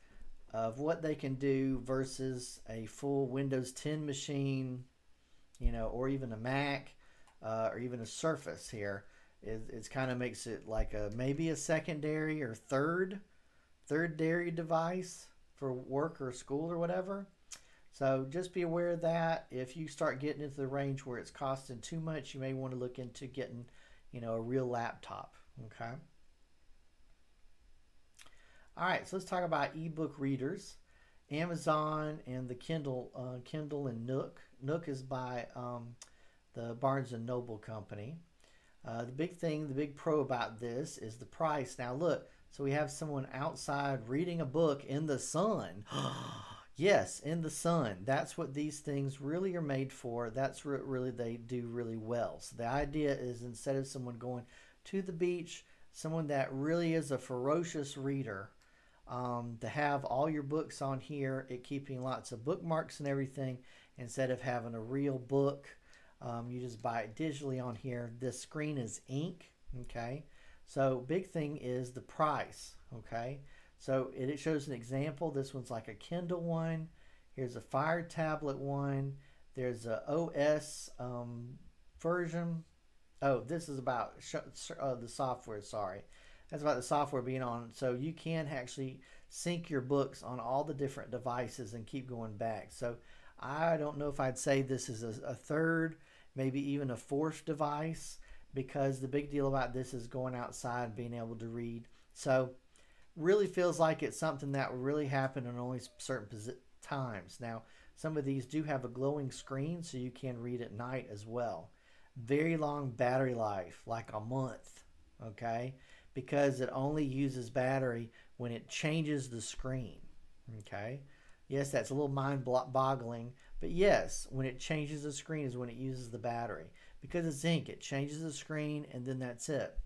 of what they can do versus a full Windows 10 machine, you know, or even a Mac uh, or even a Surface here, it, it's kind of makes it like a maybe a secondary or third third dairy device for work or school or whatever. So just be aware of that. If you start getting into the range where it's costing too much, you may want to look into getting, you know, a real laptop. Okay. All right, so let's talk about ebook readers. Amazon and the Kindle, uh, Kindle and Nook. Nook is by um, the Barnes and Noble company. Uh, the big thing, the big pro about this is the price. Now look, so we have someone outside reading a book in the sun. yes, in the sun. That's what these things really are made for. That's what really they do really well. So the idea is instead of someone going to the beach, someone that really is a ferocious reader, um, to have all your books on here, it keeping lots of bookmarks and everything, instead of having a real book. Um, you just buy it digitally on here. This screen is ink, okay? So big thing is the price, okay? So it, it shows an example. This one's like a Kindle one. Here's a Fire Tablet one. There's a OS um, version. Oh, this is about uh, the software, sorry. That's about the software being on. So you can actually sync your books on all the different devices and keep going back. So I don't know if I'd say this is a, a third, maybe even a fourth device because the big deal about this is going outside and being able to read. So, really feels like it's something that will really happen in only certain times. Now, some of these do have a glowing screen so you can read at night as well. Very long battery life, like a month, okay? Because it only uses battery when it changes the screen, okay? Yes, that's a little mind boggling, but yes, when it changes the screen is when it uses the battery because it's ink. It changes the screen and then that's it.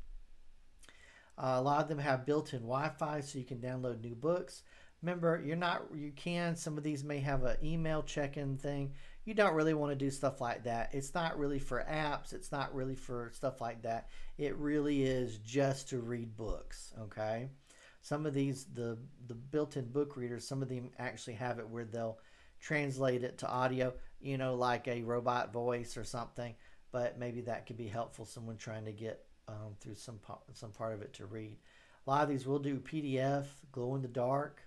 Uh, a lot of them have built-in Wi-Fi so you can download new books. Remember, you're not you can some of these may have an email check-in thing. You don't really want to do stuff like that. It's not really for apps. It's not really for stuff like that. It really is just to read books, okay? Some of these the the built-in book readers, some of them actually have it where they'll translate it to audio, you know, like a robot voice or something but maybe that could be helpful someone trying to get um, through some some part of it to read. A lot of these will do PDF, glow in the dark,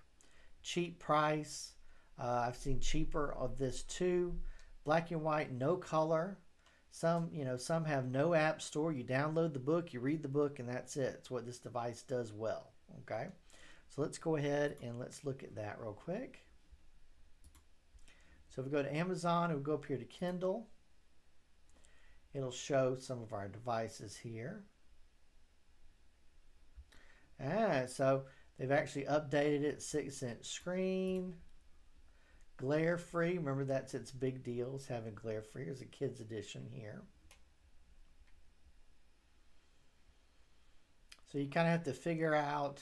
cheap price. Uh, I've seen cheaper of this too. Black and white, no color. Some, you know, some have no app store. You download the book, you read the book, and that's it. It's what this device does well. Okay, so let's go ahead and let's look at that real quick. So if we go to Amazon, we'll go up here to Kindle it'll show some of our devices here. Ah, so they've actually updated it, 6-inch screen, glare-free. Remember, that's its big deals, having glare-free. There's a kid's edition here. So you kind of have to figure out,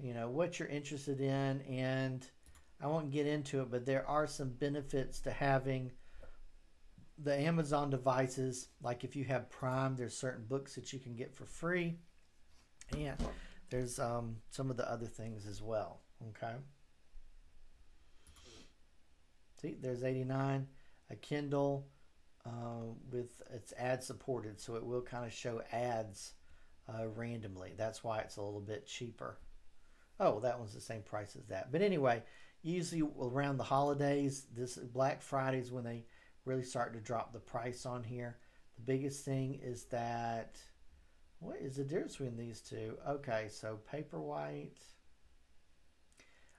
you know, what you're interested in. And I won't get into it, but there are some benefits to having the Amazon devices, like if you have Prime, there's certain books that you can get for free. And there's um, some of the other things as well. Okay. See, there's 89, a Kindle uh, with it's ad supported, so it will kind of show ads uh, randomly. That's why it's a little bit cheaper. Oh, that one's the same price as that. But anyway, usually around the holidays, this Black Friday is when they really start to drop the price on here. The biggest thing is that, what is the difference between these two? Okay, so Paperwhite.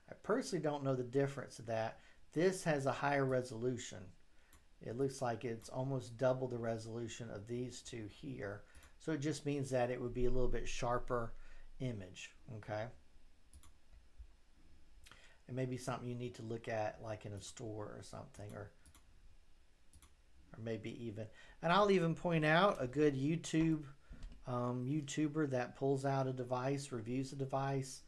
I personally don't know the difference of that. This has a higher resolution. It looks like it's almost double the resolution of these two here. So it just means that it would be a little bit sharper image, okay? It may be something you need to look at like in a store or something or or maybe even. And I'll even point out a good YouTube um, YouTuber that pulls out a device, reviews a device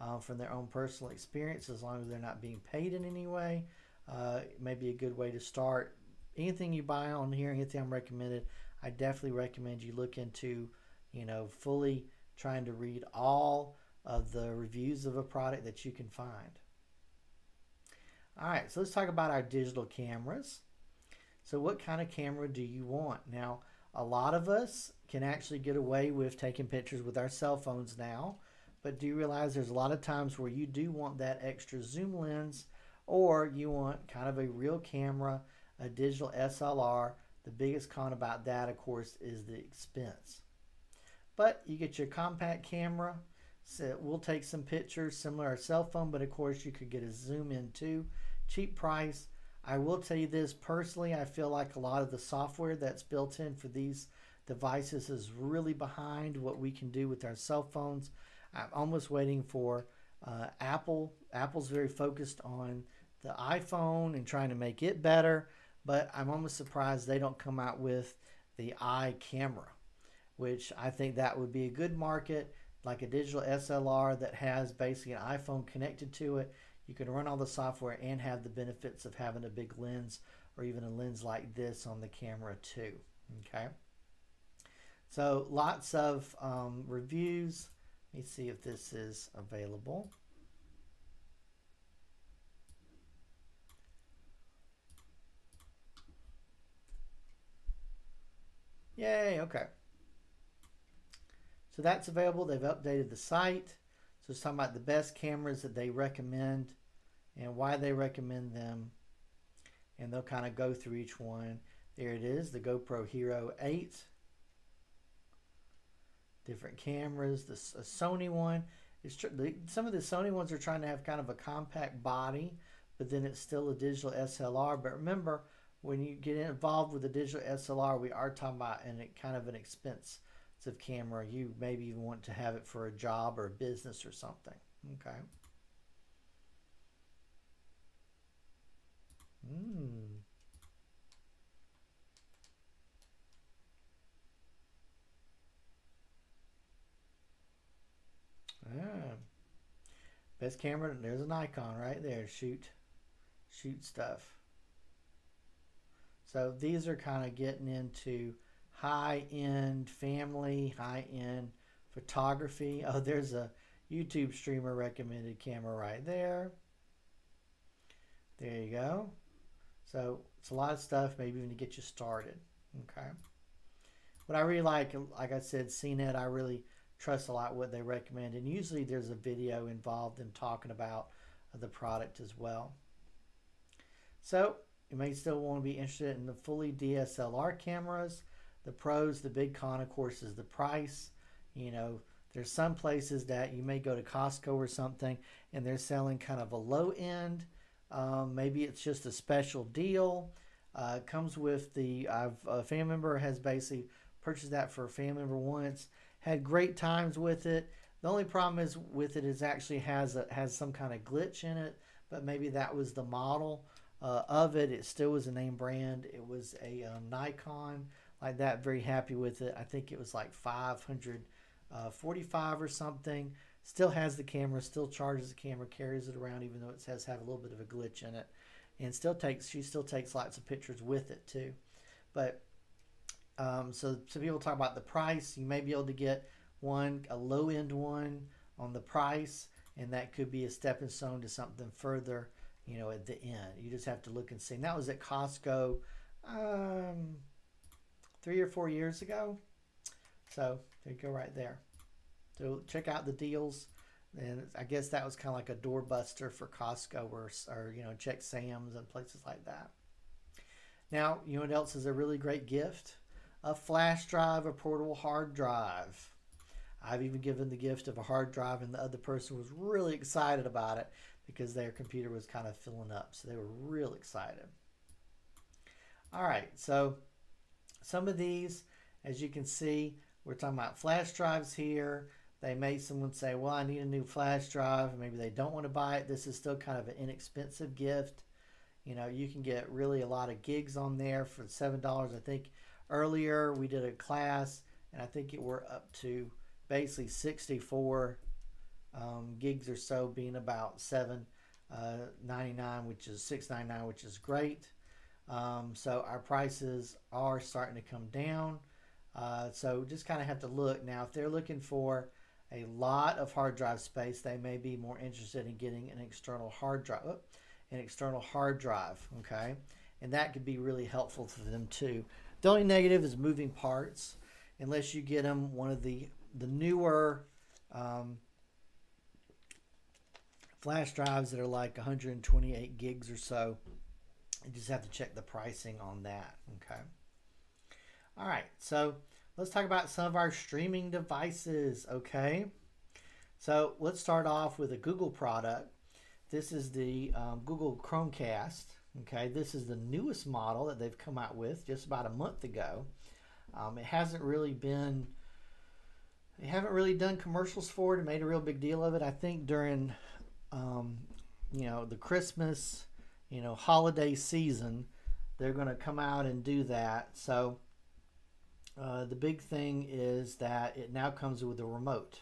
uh, from their own personal experience, as long as they're not being paid in any way. Uh, may be a good way to start. Anything you buy on here, anything I'm recommended, I definitely recommend you look into, you know, fully trying to read all of the reviews of a product that you can find. All right, so let's talk about our digital cameras. So what kind of camera do you want? Now, a lot of us can actually get away with taking pictures with our cell phones now, but do you realize there's a lot of times where you do want that extra zoom lens or you want kind of a real camera, a digital SLR. The biggest con about that, of course, is the expense. But you get your compact camera, so we'll take some pictures similar to our cell phone, but of course you could get a zoom in too. Cheap price. I will tell you this personally, I feel like a lot of the software that's built in for these devices is really behind what we can do with our cell phones. I'm almost waiting for uh, Apple. Apple's very focused on the iPhone and trying to make it better, but I'm almost surprised they don't come out with the iCamera, which I think that would be a good market, like a digital SLR that has basically an iPhone connected to it. You can run all the software and have the benefits of having a big lens or even a lens like this on the camera too. Okay. So lots of um, reviews. Let me see if this is available. Yay, okay. So that's available. They've updated the site. So it's talking about the best cameras that they recommend and why they recommend them. And they'll kind of go through each one. There it is, the GoPro Hero 8. Different cameras. The Sony one is some of the Sony ones are trying to have kind of a compact body, but then it's still a digital SLR. But remember, when you get involved with a digital SLR, we are talking about an kind of an expensive camera. You maybe even want to have it for a job or a business or something. Okay. Hmm. Ah. Best camera, there's an icon right there. Shoot, shoot stuff. So these are kind of getting into high-end family, high-end photography. Oh, there's a YouTube streamer recommended camera right there. There you go. So it's a lot of stuff, maybe even to get you started. Okay. What I really like, like I said, CNET, I really trust a lot what they recommend. And usually there's a video involved in talking about the product as well. So you may still want to be interested in the fully DSLR cameras. The pros, the big con, of course, is the price. You know, there's some places that you may go to Costco or something and they're selling kind of a low end. Um, maybe it's just a special deal. Uh, comes with the, I've, a family member has basically purchased that for a family member once, had great times with it. The only problem is with it is actually has a, has some kind of glitch in it, but maybe that was the model uh, of it. It still was a name brand. It was a um, Nikon like that. Very happy with it. I think it was like 545 uh, or something. Still has the camera. Still charges the camera. Carries it around even though it says have a little bit of a glitch in it. And still takes she still takes lots of pictures with it too. But um, so some people talk about the price. You may be able to get one a low end one on the price, and that could be a stepping stone to something further you know, at the end. You just have to look and see. And that was at Costco um, three or four years ago. So there you go right there. So check out the deals. And I guess that was kind of like a doorbuster for Costco or, or, you know, check Sam's and places like that. Now, you know what else is a really great gift? A flash drive, a portable hard drive. I've even given the gift of a hard drive, and the other person was really excited about it because their computer was kind of filling up. So they were real excited. All right, so some of these, as you can see, we're talking about flash drives here. They may someone say, well, I need a new flash drive. Maybe they don't want to buy it. This is still kind of an inexpensive gift. You know, you can get really a lot of gigs on there for $7. I think earlier we did a class and I think it were up to basically 64 um, gigs or so being about 799 uh, which is 699 which is great um, so our prices are starting to come down Uh, so just kind of have to look. Now, if they're looking for a lot of hard drive space, they may be more interested in getting an external hard drive, an external hard drive. Okay, and that could be really helpful for them too. The only negative is moving parts, unless you get them one of the the newer um, flash drives that are like 128 gigs or so. You just have to check the pricing on that. Okay. All right, so let's talk about some of our streaming devices. Okay. So let's start off with a Google product. This is the um, Google Chromecast. Okay, this is the newest model that they've come out with just about a month ago. Um, it hasn't really been, they haven't really done commercials for it and made a real big deal of it. I think during, um, you know, the Christmas, you know, holiday season, they're going to come out and do that. So uh, the big thing is that it now comes with a remote.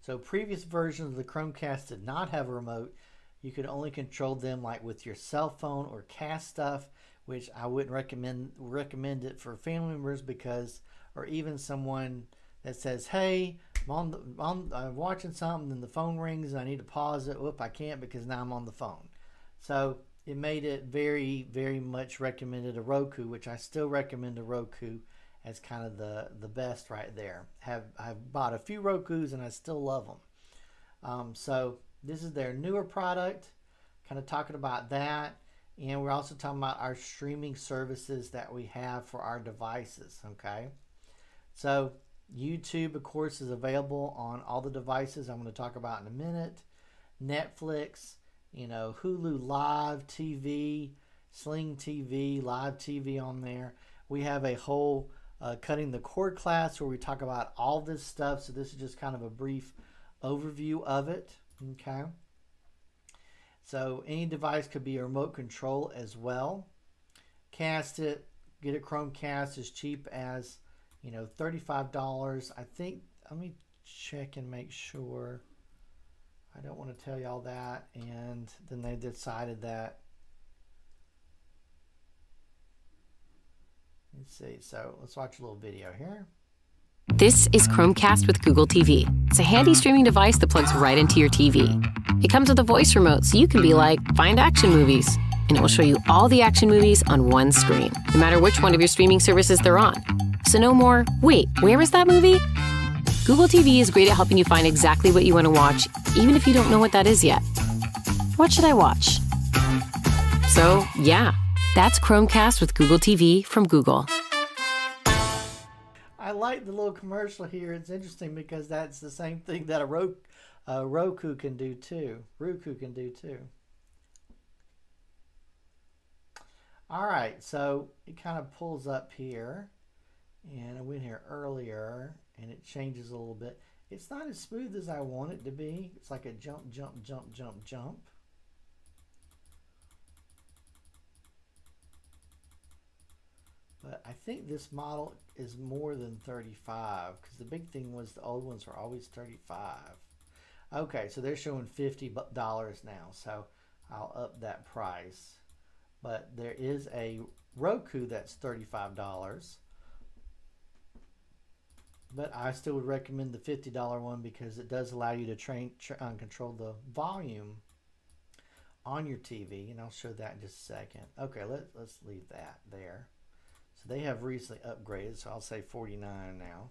So previous versions of the Chromecast did not have a remote. You could only control them like with your cell phone or cast stuff, which I wouldn't recommend recommend it for family members because, or even someone that says, "Hey, I'm on, the, I'm watching something, and the phone rings, and I need to pause it. Whoop, I can't because now I'm on the phone." So it made it very, very much recommended a Roku, which I still recommend a Roku as kind of the the best right there. Have I've bought a few Roku's and I still love them. Um, so this is their newer product. Kind of talking about that, and we're also talking about our streaming services that we have for our devices. Okay, so YouTube, of course, is available on all the devices I'm going to talk about in a minute. Netflix, you know, Hulu Live TV, Sling TV, Live TV on there. We have a whole uh, cutting the cord class where we talk about all this stuff. So this is just kind of a brief overview of it. Okay. So any device could be a remote control as well. Cast it, get a Chromecast as cheap as, you know, $35. I think, let me check and make sure. I don't want to tell y'all that. And then they decided that Let's see. So let's watch a little video here. This is Chromecast with Google TV. It's a handy streaming device that plugs right into your TV. It comes with a voice remote, so you can be like, find action movies. And it will show you all the action movies on one screen, no matter which one of your streaming services they're on. So no more, wait, where is that movie? Google TV is great at helping you find exactly what you want to watch, even if you don't know what that is yet. What should I watch? So, yeah, that's Chromecast with Google TV from Google. Like the little commercial here. It's interesting because that's the same thing that a Roku, uh, Roku can do too. Roku can do too. All right, so it kind of pulls up here, and I went here earlier, and it changes a little bit. It's not as smooth as I want it to be. It's like a jump, jump, jump, jump, jump. But I think this model is more than 35 because the big thing was the old ones were always 35. Okay, so they're showing $50 now, so I'll up that price. But there is a Roku that's $35. But I still would recommend the $50 one because it does allow you to train, tra uh, control the volume on your TV, and I'll show that in just a second. Okay, let, let's leave that there. So they have recently upgraded, so I'll say 49 now.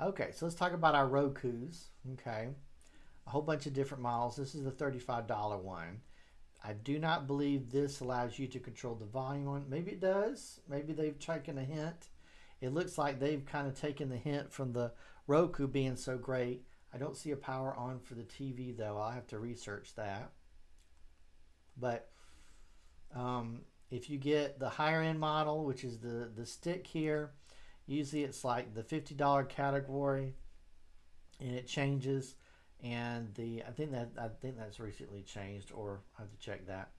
Okay, so let's talk about our Rokus. Okay, a whole bunch of different models. This is the $35 one. I do not believe this allows you to control the volume on. Maybe it does. Maybe they've taken a hint. It looks like they've kind of taken the hint from the Roku being so great. I don't see a power on for the TV though. I'll have to research that. But um, if you get the higher end model, which is the, the stick here, usually it's like the $50 category and it changes. And the I think that I think that's recently changed or I have to check that.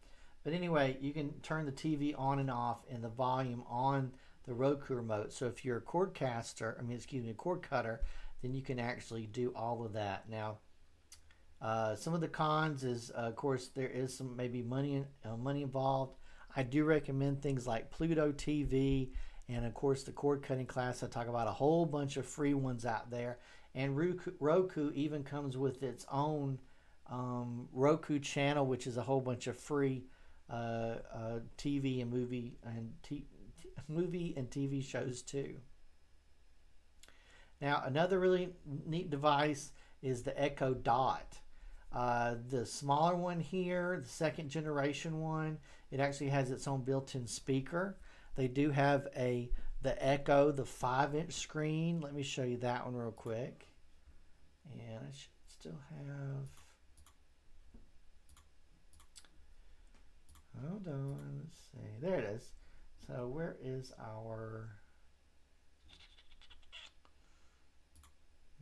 But anyway, you can turn the TV on and off and the volume on the Roku remote. So if you're a cord caster, I mean, excuse me, a cord cutter, then you can actually do all of that. Now, uh, some of the cons is, uh, of course, there is some maybe money uh, money involved. I do recommend things like Pluto TV and of course the cord cutting class. I talk about a whole bunch of free ones out there. And Roku, even comes with its own um, Roku channel, which is a whole bunch of free uh, uh, TV and movie and movie and TV shows too. Now another really neat device is the Echo Dot. Uh, the smaller one here, the second generation one, it actually has its own built-in speaker. They do have a the Echo, the five-inch screen. Let me show you that one real quick. And I should still have. Hold on, let's see. There it is. So where is our?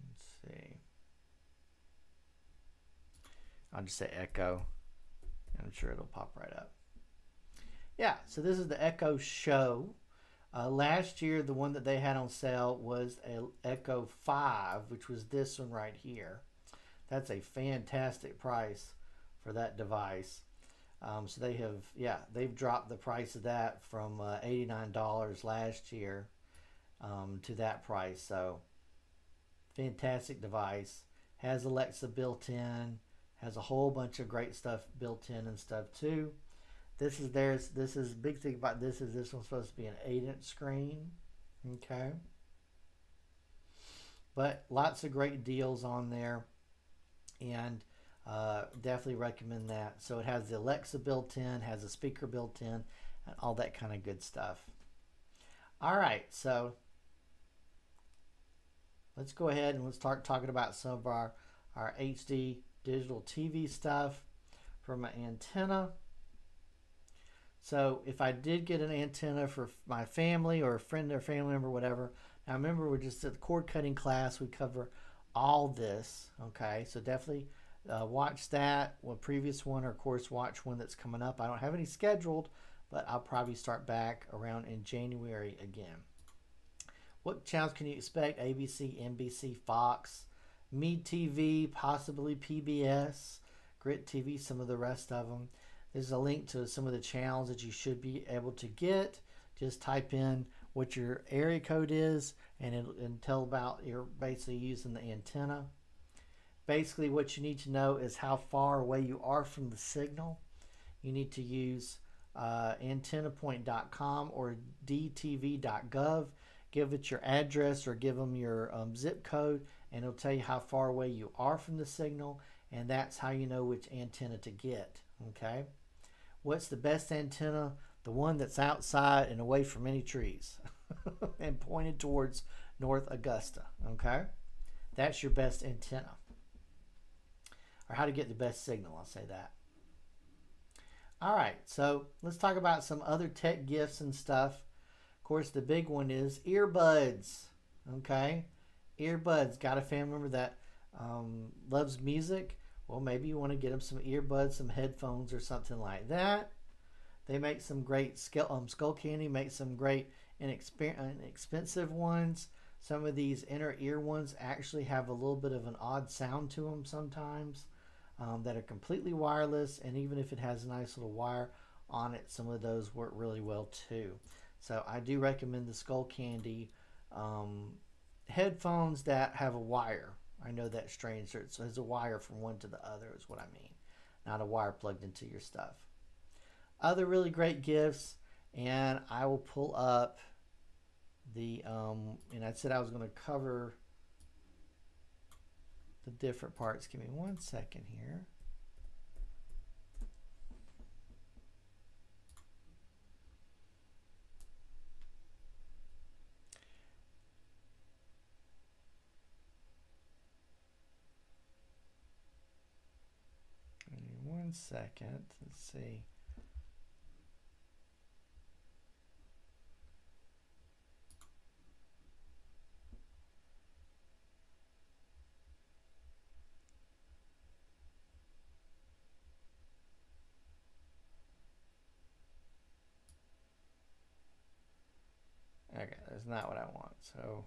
Let's see. I'll just say Echo. I'm sure it'll pop right up. Yeah, so this is the Echo Show. Uh, last year, the one that they had on sale was a Echo 5, which was this one right here. That's a fantastic price for that device. Um, so they have, yeah, they've dropped the price of that from uh, $89 last year um, to that price. So fantastic device. Has Alexa built in. Has a whole bunch of great stuff built in and stuff too. This is theirs. This is big thing about this is this one's supposed to be an eight inch screen. Okay. But lots of great deals on there. And uh, definitely recommend that. So it has the Alexa built in, has a speaker built in, and all that kind of good stuff. All right, so let's go ahead and let's start talking about some of our, our HD digital TV stuff for my antenna. So if I did get an antenna for my family or a friend or family member, whatever. Now remember, we're just at the cord cutting class. We cover all this. Okay, so definitely uh, watch that. One previous one, or of course, watch one that's coming up. I don't have any scheduled, but I'll probably start back around in January again. What channels can you expect? ABC, NBC, Fox, MeTV, possibly PBS, Grit TV, some of the rest of them. There's a link to some of the channels that you should be able to get. Just type in what your area code is and it'll tell about you're basically using the antenna. Basically what you need to know is how far away you are from the signal. You need to use uh, antennapoint.com or dtv.gov. Give it your address or give them your um, zip code and it'll tell you how far away you are from the signal and that's how you know which antenna to get. Okay. What's the best antenna? The one that's outside and away from any trees and pointed towards North Augusta. Okay? That's your best antenna. Or how to get the best signal, I'll say that. All right, so let's talk about some other tech gifts and stuff. Of course, the big one is earbuds. Okay? Earbuds. Got a family member that um, loves music well, maybe you want to get them some earbuds, some headphones, or something like that. They make some great skull, um, Skullcandy, make some great inexpensive ones. Some of these inner ear ones actually have a little bit of an odd sound to them sometimes um, that are completely wireless. And even if it has a nice little wire on it, some of those work really well too. So I do recommend the Skullcandy um, headphones that have a wire I know that's strange. So it's a wire from one to the other is what I mean, not a wire plugged into your stuff. Other really great gifts, and I will pull up the, um, and I said I was going to cover the different parts. Give me one second here. one second. Let's see. Okay, that's not what I want. So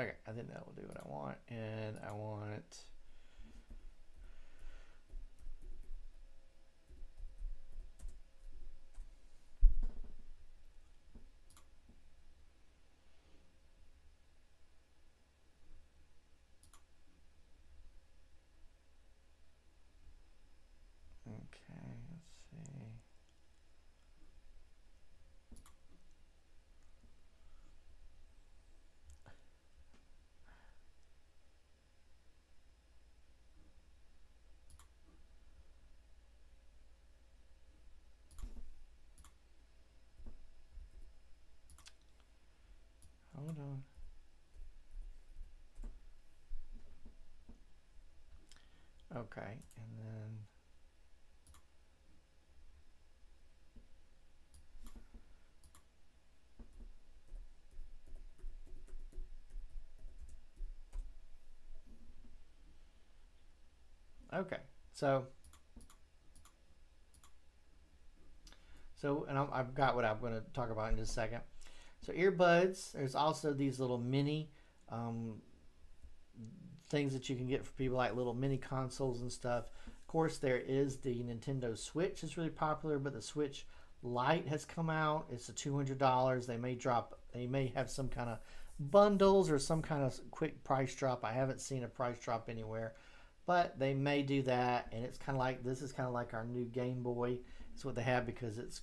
Okay, I think that will do what I want, and I want. Okay, let's see. Hold on. Okay, and then Okay, so so and I'm, I've got what I'm going to talk about in just a second. So earbuds. There's also these little mini um, things that you can get for people like little mini consoles and stuff. Of course, there is the Nintendo Switch is really popular, but the Switch Lite has come out. It's a two hundred dollars. They may drop. They may have some kind of bundles or some kind of quick price drop. I haven't seen a price drop anywhere, but they may do that. And it's kind of like this is kind of like our new Game Boy. It's what they have because it's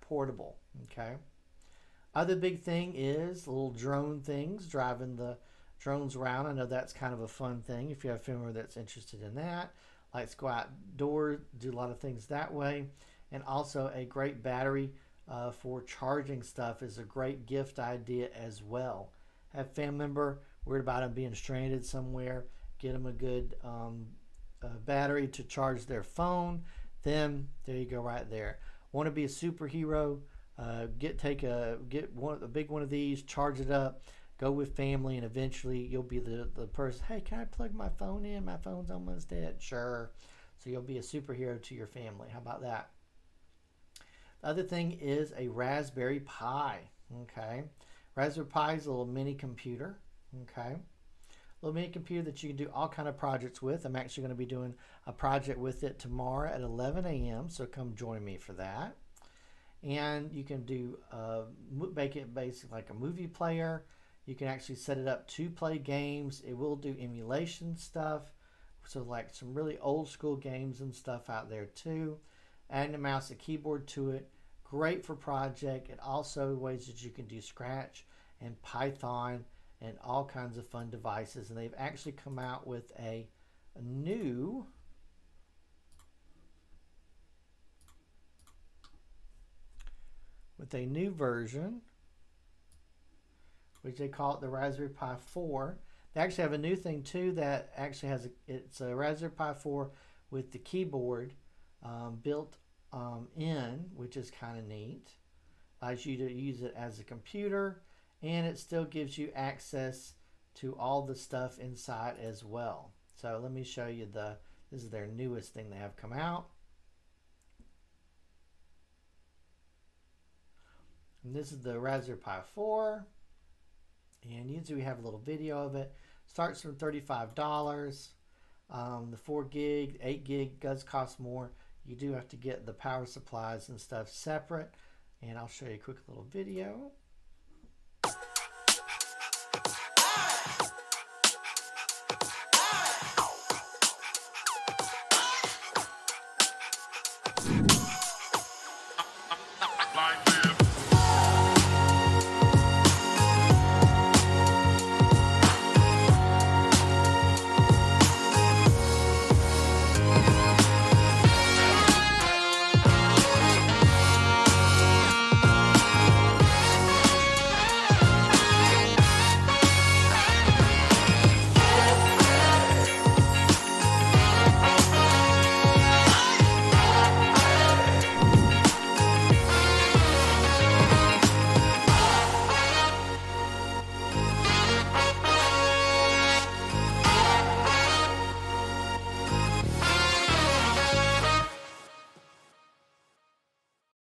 portable. Okay. Other big thing is little drone things, driving the drones around. I know that's kind of a fun thing if you have family that's interested in that. To go outdoors, do a lot of things that way. And also a great battery uh, for charging stuff is a great gift idea as well. Have family member worried about them being stranded somewhere, get them a good um, uh, battery to charge their phone. Then there you go right there. Want to be a superhero? Uh, get take a get one a big one of these, charge it up, go with family, and eventually you'll be the the person. Hey, can I plug my phone in? My phone's almost dead. Sure. So you'll be a superhero to your family. How about that? The other thing is a Raspberry Pi. Okay, Raspberry Pi is a little mini computer. Okay, little mini computer that you can do all kind of projects with. I'm actually going to be doing a project with it tomorrow at 11 a.m. So come join me for that and you can do uh, make it basically like a movie player. You can actually set it up to play games. It will do emulation stuff, so like some really old school games and stuff out there too. Adding a mouse and keyboard to it, great for project. It also ways that you can do Scratch and Python and all kinds of fun devices. And they've actually come out with a, a new with a new version, which they call it the Raspberry Pi 4. They actually have a new thing too that actually has a, it's a Raspberry Pi 4 with the keyboard um, built um, in, which is kind of neat. Allows you to use it as a computer, and it still gives you access to all the stuff inside as well. So let me show you the. This is their newest thing they have come out. And this is the Raspberry Pi 4. And usually we have a little video of it. Starts from $35. Um, the 4 gig, 8 gig does cost more. You do have to get the power supplies and stuff separate. And I'll show you a quick little video.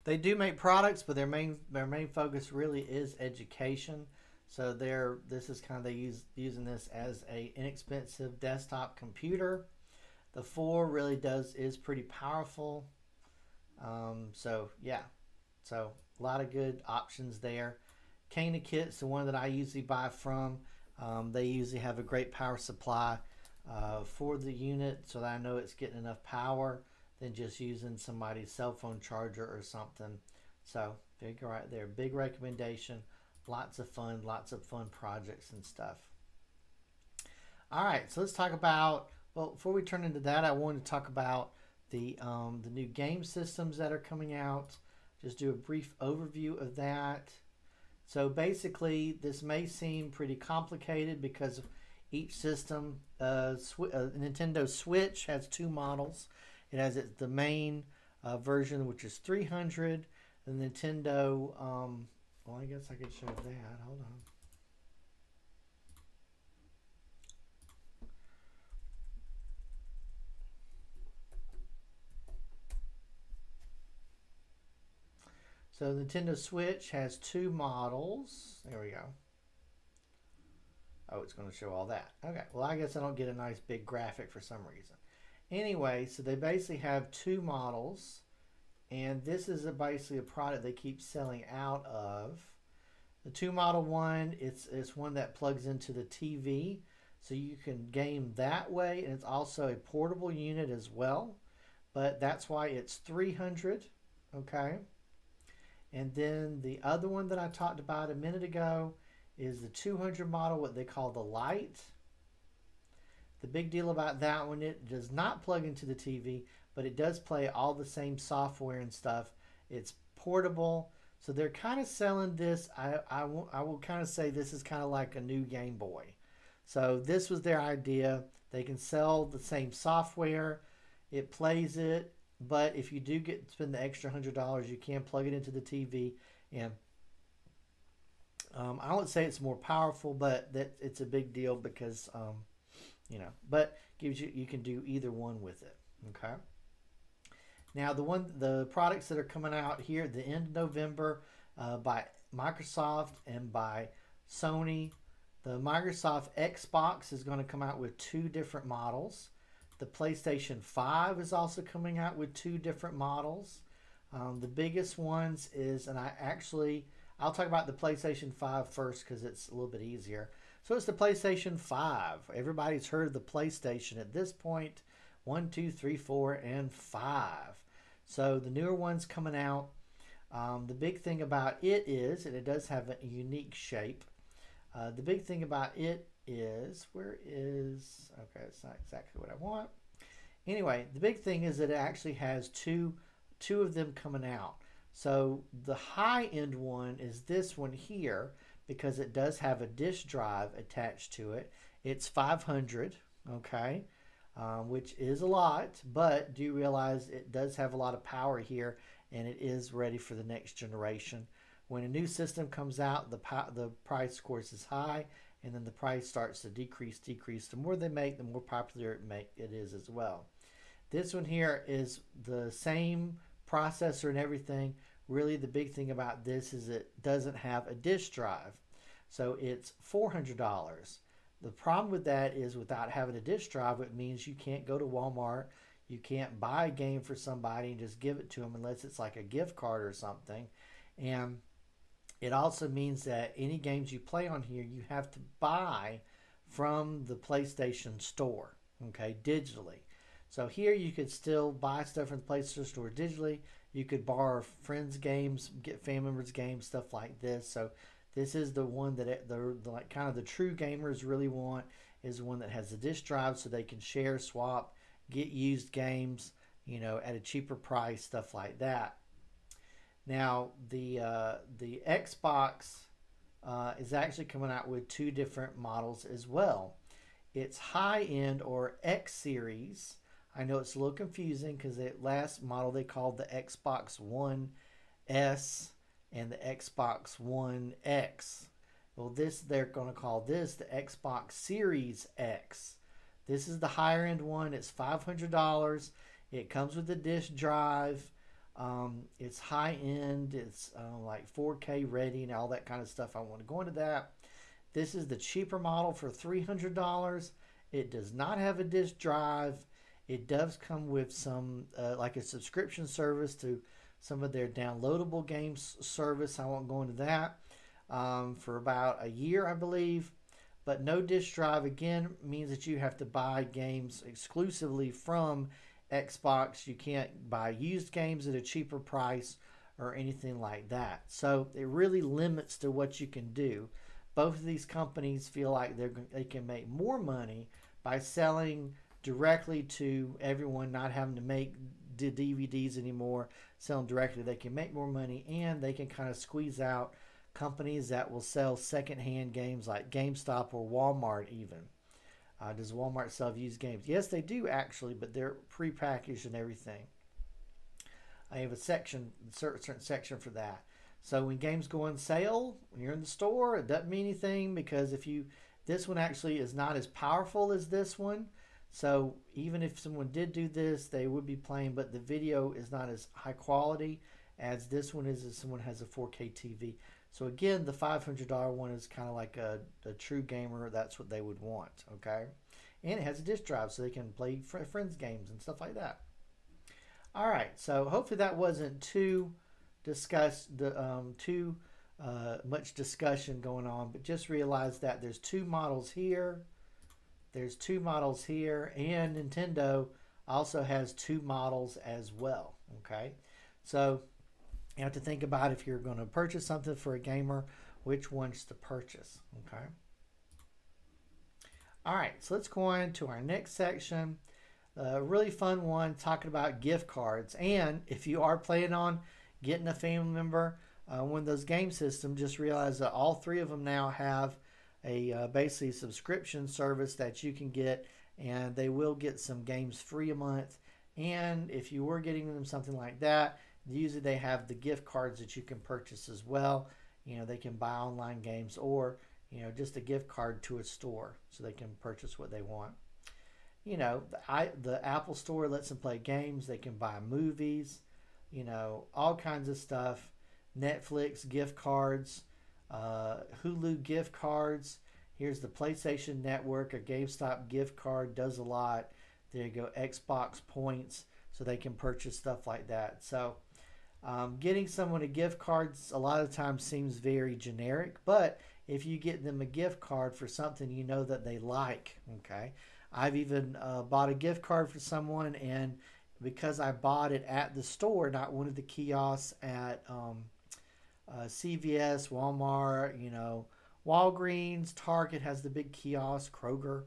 They do make products, but their main their main focus really is education. So they're this is kind of they use using this as a inexpensive desktop computer. The four really does is pretty powerful. Um, so yeah, so a lot of good options there. CanaKit's the one that I usually buy from. Um, they usually have a great power supply uh, for the unit so that I know it's getting enough power than just using somebody's cell phone charger or something. So big right there, big recommendation. Lots of fun, lots of fun projects and stuff. All right, so let's talk about. Well, before we turn into that, I wanted to talk about the um, the new game systems that are coming out. Just do a brief overview of that. So basically, this may seem pretty complicated because each system, uh, uh, Nintendo Switch has two models. It has its, the main uh, version, which is 300. The Nintendo, um, well, I guess I could show that. Hold on. So the Nintendo Switch has two models. There we go. Oh, it's going to show all that. Okay, well, I guess I don't get a nice big graphic for some reason. Anyway, so they basically have two models, and this is a, basically a product they keep selling out of. The two model one, it's, it's one that plugs into the TV, so you can game that way, and it's also a portable unit as well, but that's why it's 300, okay? And then the other one that I talked about a minute ago is the 200 model, what they call the Lite. The big deal about that one, it does not plug into the TV, but it does play all the same software and stuff. It's portable, so they're kind of selling this. I, I, will, I will kind of say this is kind of like a new Game Boy. So this was their idea. They can sell the same software. It plays it, but if you do get spend the extra hundred dollars, you can plug it into the TV and um, I won't say it's more powerful, but that it's a big deal because um, you know, but gives you you can do either one with it. Okay. Now the one the products that are coming out here at the end of November uh, by Microsoft and by Sony. The Microsoft Xbox is going to come out with two different models. The PlayStation 5 is also coming out with two different models. Um, the biggest ones is, and I actually I'll talk about the PlayStation 5 first because it's a little bit easier. So it's the PlayStation 5. Everybody's heard of the PlayStation at this point. One, two, three, four, and five. So the newer one's coming out. Um, the big thing about it is, and it does have a unique shape. Uh, the big thing about it is, where is, okay, it's not exactly what I want. Anyway, the big thing is that it actually has two, two of them coming out. So the high end one is this one here because it does have a disk drive attached to it. It's 500, okay, um, which is a lot, but do you realize it does have a lot of power here and it is ready for the next generation. When a new system comes out, the, the price, of course, is high and then the price starts to decrease, decrease. The more they make, the more popular it, make, it is as well. This one here is the same processor and everything. Really, the big thing about this is it doesn't have a disk drive. So it's $400. The problem with that is without having a disk drive, it means you can't go to Walmart. You can't buy a game for somebody and just give it to them unless it's like a gift card or something. And it also means that any games you play on here, you have to buy from the PlayStation Store, okay, digitally. So here you could still buy stuff from the PlayStation Store digitally. You could borrow friends' games, get family members' games, stuff like this. So this is the one that the, the like kind of the true gamers really want is one that has a disk drive so they can share, swap, get used games, you know, at a cheaper price, stuff like that. Now the uh, the Xbox uh, is actually coming out with two different models as well. It's high end or X series. I know it's a little confusing because the last model they called the Xbox One S and the Xbox One X. Well, this they're going to call this the Xbox Series X. This is the higher end one. It's $500. It comes with a disk drive. Um, it's high end. It's uh, like 4K ready and all that kind of stuff. I want to go into that. This is the cheaper model for $300. It does not have a disk drive. It does come with some, uh, like a subscription service to some of their downloadable games service. I won't go into that um, for about a year, I believe. But no disk drive again means that you have to buy games exclusively from Xbox. You can't buy used games at a cheaper price or anything like that. So it really limits to what you can do. Both of these companies feel like they they can make more money by selling directly to everyone, not having to make the DVDs anymore, selling directly. They can make more money and they can kind of squeeze out companies that will sell secondhand games like GameStop or Walmart even. Uh, does Walmart sell used games? Yes, they do actually, but they're prepackaged and everything. I have a section, certain, certain section for that. So when games go on sale, when you're in the store, it doesn't mean anything because if you, this one actually is not as powerful as this one. So even if someone did do this, they would be playing, but the video is not as high quality as this one is if someone has a 4K TV. So again, the $500 one is kind of like a, a true gamer. That's what they would want, okay? And it has a disk drive so they can play friends games and stuff like that. All right, so hopefully that wasn't too discuss the um, too uh, much discussion going on, but just realize that there's two models here, there's two models here, and Nintendo also has two models as well. Okay, so you have to think about if you're going to purchase something for a gamer, which ones to purchase. Okay. All right, so let's go on to our next section. A really fun one talking about gift cards. And if you are planning on getting a family member uh, one of those game systems, just realize that all three of them now have a uh, basically subscription service that you can get, and they will get some games free a month. And if you were getting them something like that, usually they have the gift cards that you can purchase as well. You know, they can buy online games or, you know, just a gift card to a store so they can purchase what they want. You know, the, I, the Apple Store lets them play games. They can buy movies, you know, all kinds of stuff. Netflix gift cards, uh, Hulu gift cards. Here's the PlayStation Network, a GameStop gift card does a lot. There you go, Xbox points, so they can purchase stuff like that. So, um, getting someone a gift card a lot of times seems very generic, but if you get them a gift card for something you know that they like, okay. I've even uh, bought a gift card for someone, and because I bought it at the store, not one of the kiosks at um, uh, CVS, Walmart, you know, Walgreens, Target has the big kiosk, Kroger.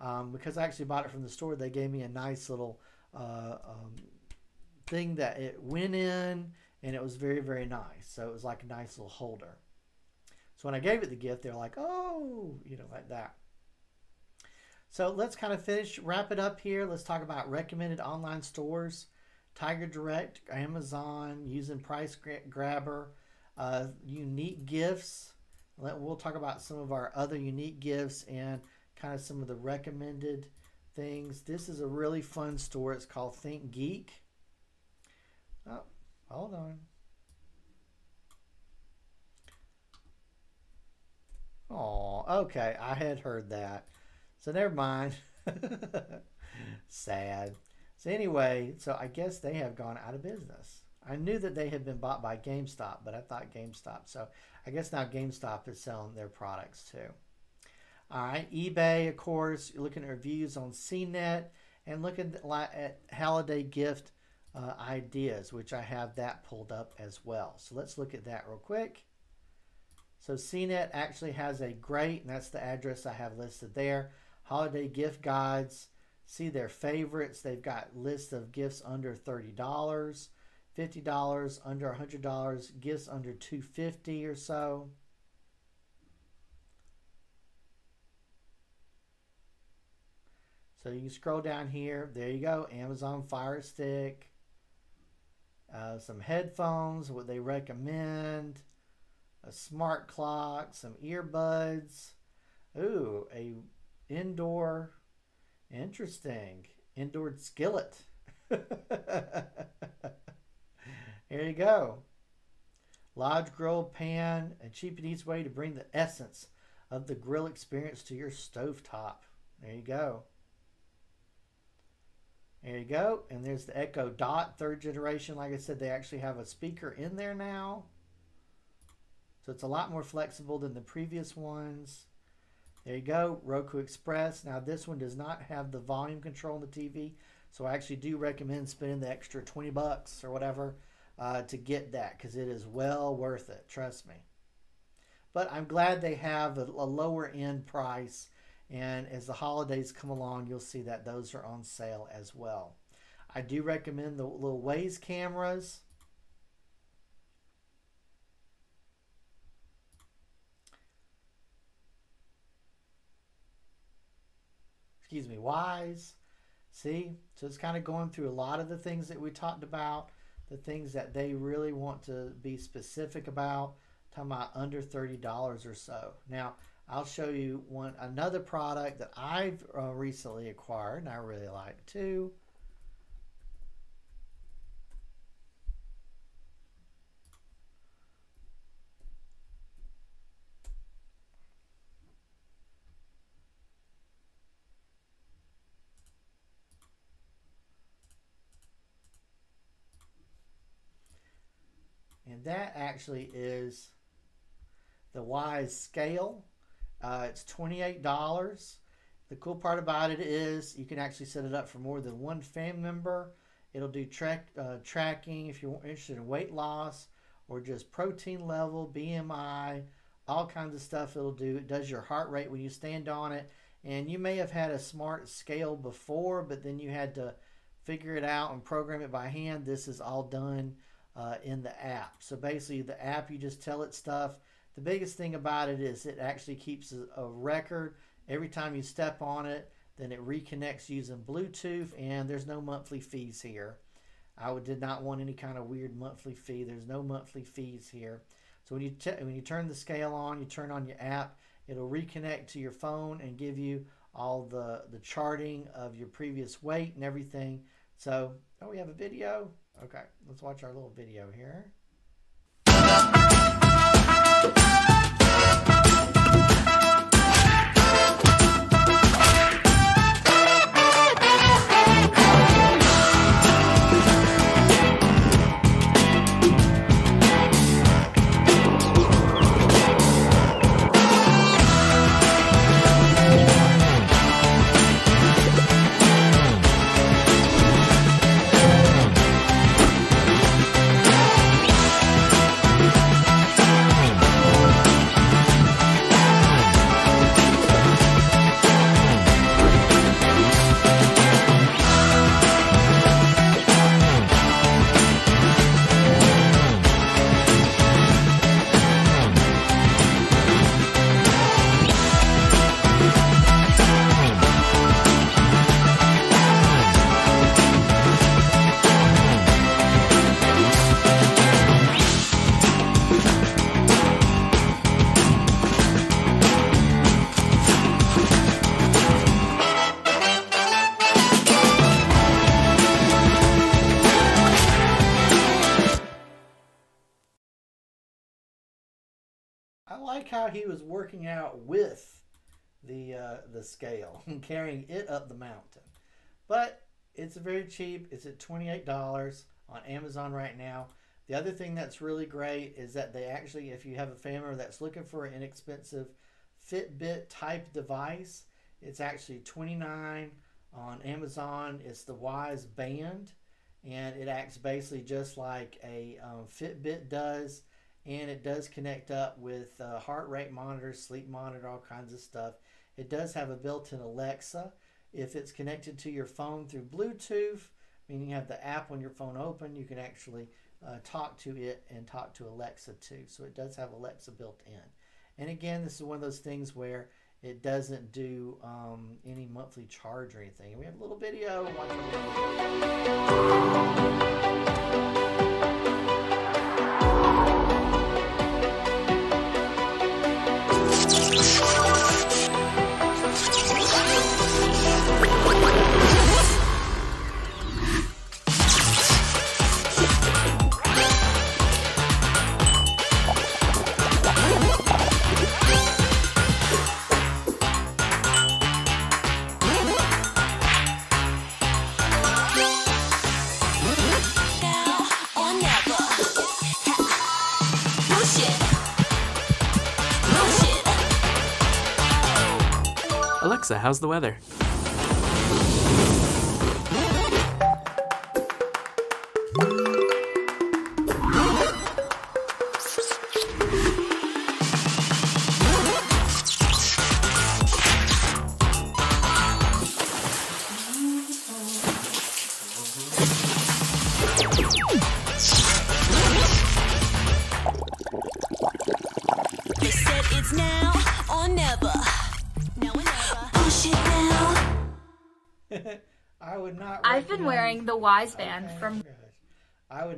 Um, because I actually bought it from the store, they gave me a nice little uh, um, thing that it went in and it was very, very nice. So it was like a nice little holder. So when I gave it the gift, they're like, oh, you know, like that. So let's kind of finish, wrap it up here. Let's talk about recommended online stores, Tiger Direct, Amazon, using Price Grabber, uh, unique gifts. We'll talk about some of our other unique gifts and kind of some of the recommended things. This is a really fun store. It's called ThinkGeek. Oh, hold on. Oh, okay. I had heard that. So never mind. Sad. So anyway, so I guess they have gone out of business. I knew that they had been bought by GameStop, but I thought GameStop. So I guess now GameStop is selling their products too. All right, eBay, of course, you're looking at reviews on CNET and looking at holiday gift uh, ideas, which I have that pulled up as well. So let's look at that real quick. So CNET actually has a great, and that's the address I have listed there, holiday gift guides. See their favorites. They've got lists of gifts under $30, $50, under a $100, gifts under 250 or so. So you can scroll down here. There you go. Amazon Fire Stick. Uh, some headphones, what they recommend. A smart clock, some earbuds. Ooh, a indoor, interesting, indoor skillet. Here you go. Large grill pan, a cheap and easy way to bring the essence of the grill experience to your stovetop. There you go. There you go. And there's the Echo Dot third generation. Like I said, they actually have a speaker in there now. So it's a lot more flexible than the previous ones. There you go, Roku Express. Now this one does not have the volume control on the TV, so I actually do recommend spending the extra 20 bucks or whatever uh, to get that because it is well worth it, trust me. But I'm glad they have a, a lower end price and as the holidays come along, you'll see that those are on sale as well. I do recommend the little Waze cameras. Excuse me, Wyze. See? So it's kind of going through a lot of the things that we talked about, the things that they really want to be specific about, talking about under $30 or so. Now, I'll show you one another product that I've uh, recently acquired and I really like too. That actually is the Wyze scale. Uh, it's $28. The cool part about it is you can actually set it up for more than one family member. It'll do track uh, tracking if you're interested in weight loss or just protein level, BMI, all kinds of stuff it'll do. It does your heart rate when you stand on it. And you may have had a smart scale before, but then you had to figure it out and program it by hand. This is all done uh, in the app. So basically, the app, you just tell it stuff. The biggest thing about it is it actually keeps a, a record every time you step on it. Then it reconnects using Bluetooth, and there's no monthly fees here. I did not want any kind of weird monthly fee. There's no monthly fees here. So when you when you turn the scale on, you turn on your app, it'll reconnect to your phone and give you all the the charting of your previous weight and everything. So, oh, we have a video. Okay, let's watch our little video here. Working out with the uh, the scale and carrying it up the mountain. But it's very cheap. It's at twenty eight dollars on Amazon right now. The other thing that's really great is that they actually, if you have a family that's looking for an inexpensive Fitbit type device, it's actually twenty nine on Amazon. It's the Wyze Band, and it acts basically just like a um, Fitbit does and it does connect up with uh, heart rate monitors, sleep monitor, all kinds of stuff. It does have a built-in Alexa. If it's connected to your phone through Bluetooth, meaning you have the app on your phone open, you can actually uh, talk to it and talk to Alexa too. So it does have Alexa built in. And again, this is one of those things where it doesn't do um, any monthly charge or anything. We have a little video. Watch how's the weather?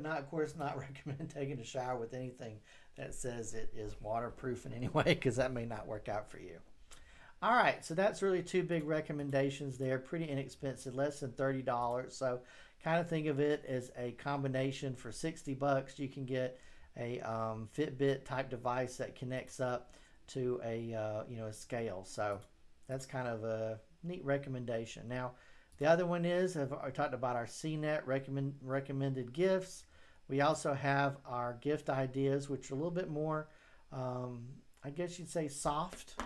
Would not, of course, not recommend taking a shower with anything that says it is waterproof in any way, because that may not work out for you. All right, so that's really two big recommendations there. Pretty inexpensive, less than thirty dollars. So, kind of think of it as a combination for sixty bucks. You can get a um, Fitbit type device that connects up to a uh, you know a scale. So, that's kind of a neat recommendation. Now, the other one is I've I talked about our CNET recommend, recommended gifts. We also have our gift ideas, which are a little bit more, um, I guess you'd say, soft.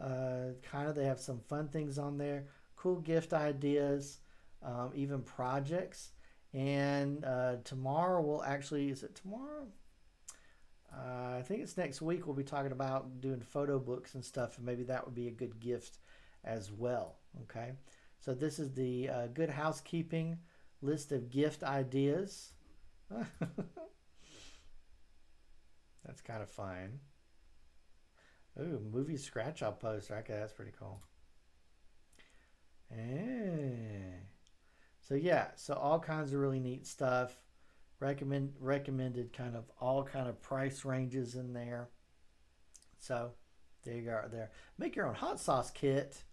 Uh, kind of, they have some fun things on there, cool gift ideas, um, even projects. And uh, tomorrow we'll actually, is it tomorrow? Uh, I think it's next week. We'll be talking about doing photo books and stuff, and maybe that would be a good gift as well. Okay, so this is the uh, Good Housekeeping list of gift ideas. that's kind of fun. Ooh, movie scratch off poster. Okay, that's pretty cool. Eh. So yeah, so all kinds of really neat stuff. Recommend recommended kind of all kind of price ranges in there. So there you go there. Make your own hot sauce kit.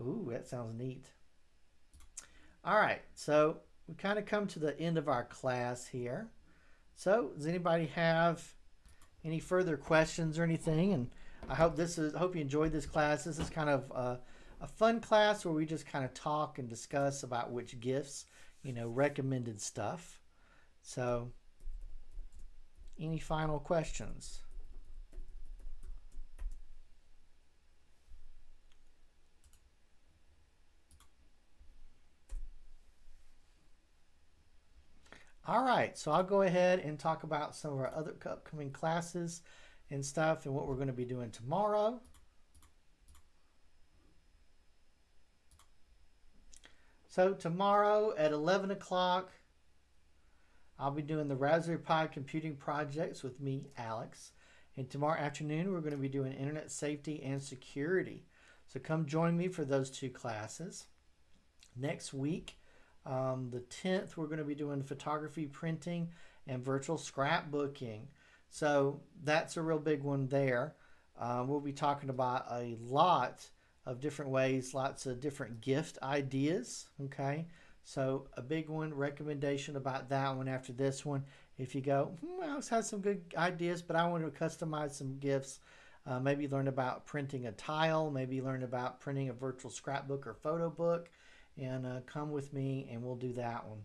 Ooh, that sounds neat. All right, so we kind of come to the end of our class here. So does anybody have any further questions or anything? And I hope this is hope you enjoyed this class. This is kind of a, a fun class where we just kind of talk and discuss about which gifts, you know, recommended stuff. So, any final questions? All right, so I'll go ahead and talk about some of our other upcoming classes and stuff and what we're going to be doing tomorrow. So tomorrow at 11 o'clock, I'll be doing the Raspberry Pi computing projects with me, Alex. And tomorrow afternoon, we're going to be doing internet safety and security. So come join me for those two classes. Next week, um, the 10th, we're going to be doing photography printing and virtual scrapbooking. So that's a real big one there. Um, we'll be talking about a lot of different ways, lots of different gift ideas. Okay. So a big one recommendation about that one after this one. If you go, hmm, Alex has some good ideas, but I want to customize some gifts. Uh, maybe learn about printing a tile. Maybe learn about printing a virtual scrapbook or photo book. And uh, come with me and we'll do that one.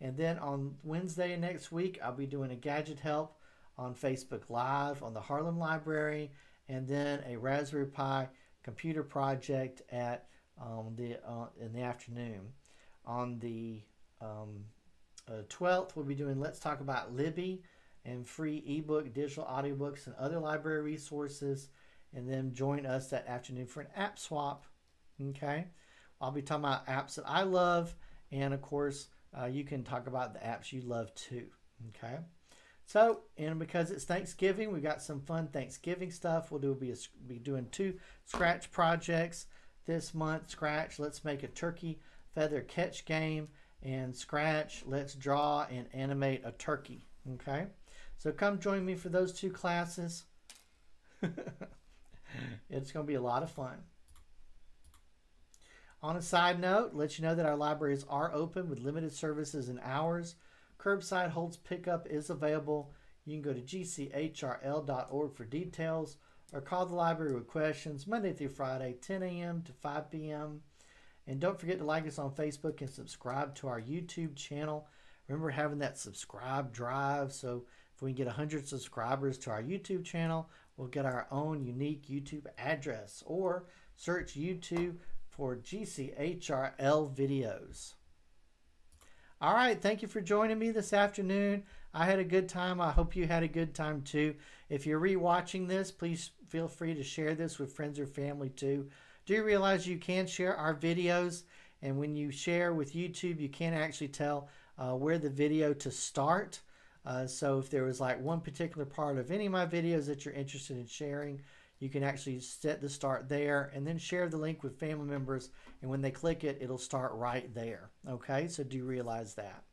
And then on Wednesday next week, I'll be doing a gadget help on Facebook Live on the Harlem Library, and then a Raspberry Pi computer project at um, the uh, in the afternoon. On the um, uh, 12th, we'll be doing Let's Talk About Libby and free ebook, digital audiobooks, and other library resources. And then join us that afternoon for an app swap. Okay, I'll be talking about apps that I love, and of course, uh, you can talk about the apps you love too. Okay. So, and because it's Thanksgiving, we've got some fun Thanksgiving stuff. We'll do be a, be doing two scratch projects this month. Scratch, let's make a turkey feather catch game, and scratch, let's draw and animate a turkey. Okay, so come join me for those two classes. it's going to be a lot of fun. On a side note, let you know that our libraries are open with limited services and hours. Curbside holds pickup is available. You can go to gchrl.org for details or call the library with questions Monday through Friday, 10 a.m. to 5 p.m. And don't forget to like us on Facebook and subscribe to our YouTube channel. Remember having that subscribe drive. So if we can get 100 subscribers to our YouTube channel, we'll get our own unique YouTube address or search YouTube for GCHRL videos. All right, thank you for joining me this afternoon. I had a good time. I hope you had a good time too. If you're rewatching this, please feel free to share this with friends or family too. Do realize you can share our videos? And when you share with YouTube, you can't actually tell uh, where the video to start. Uh, so if there was like one particular part of any of my videos that you're interested in sharing, you can actually set the start there and then share the link with family members. And when they click it, it'll start right there. Okay, so do realize that?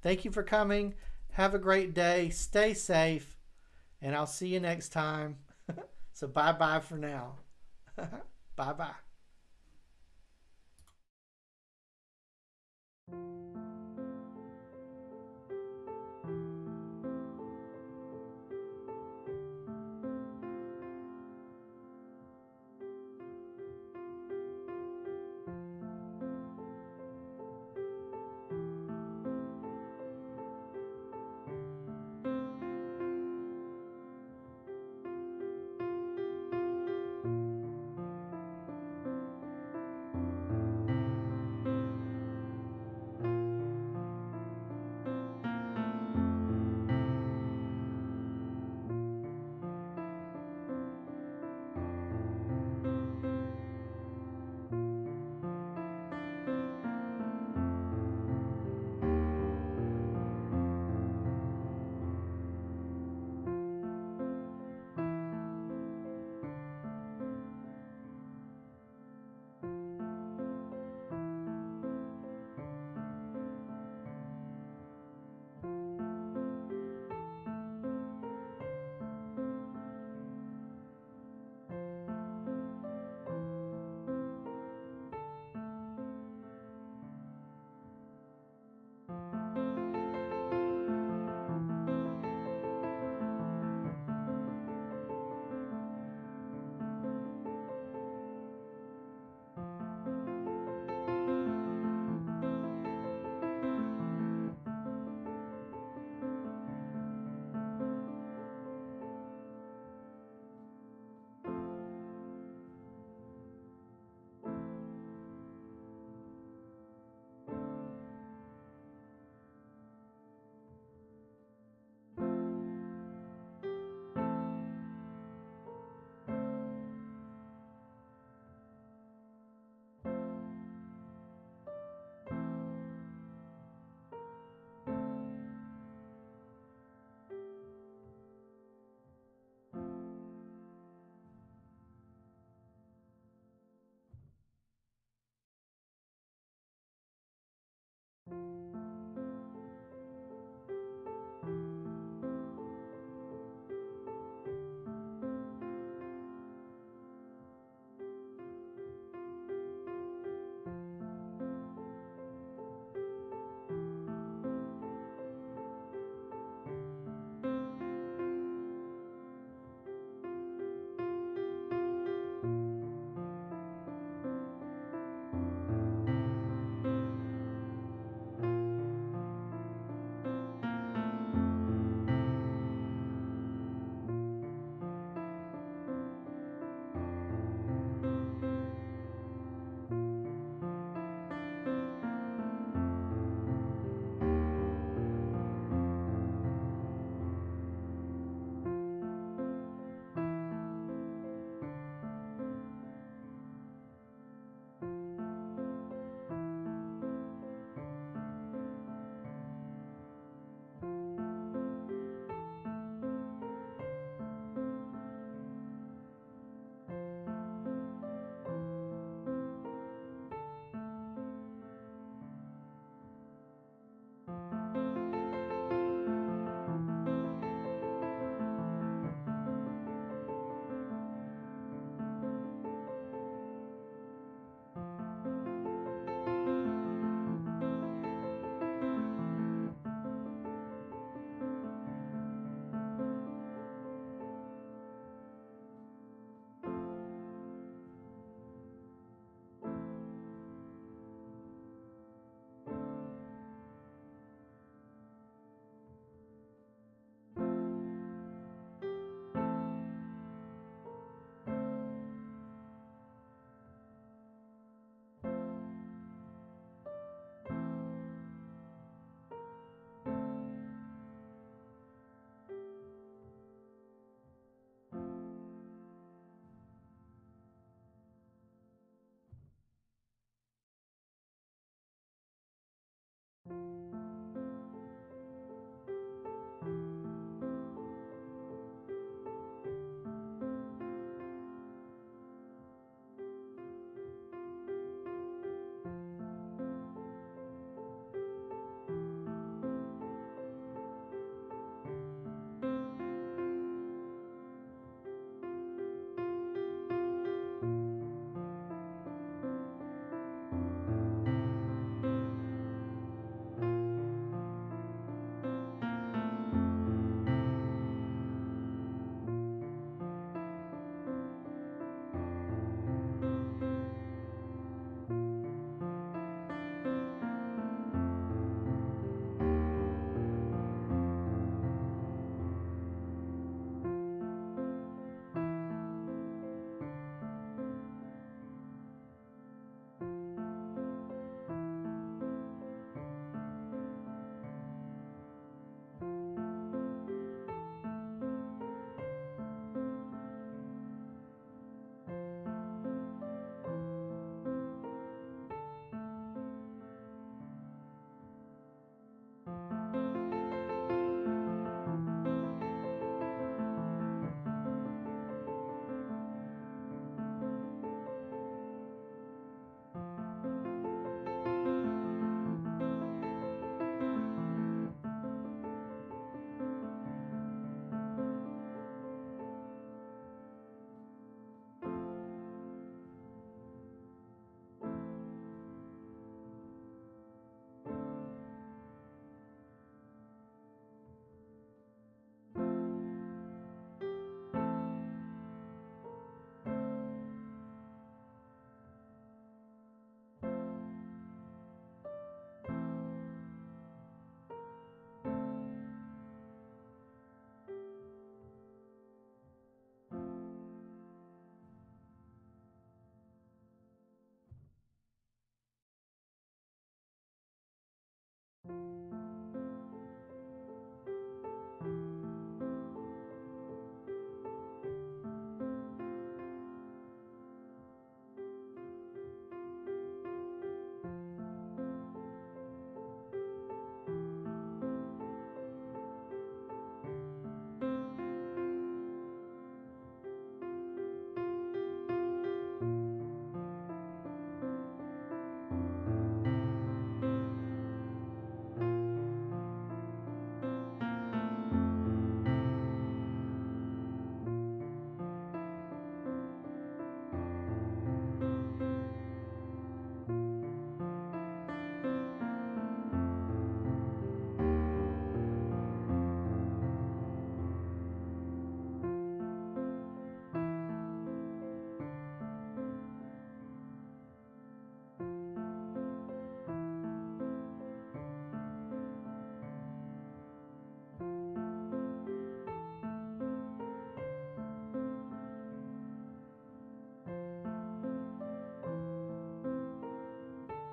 Thank you for coming. Have a great day. Stay safe. And I'll see you next time. so bye bye for now. bye bye.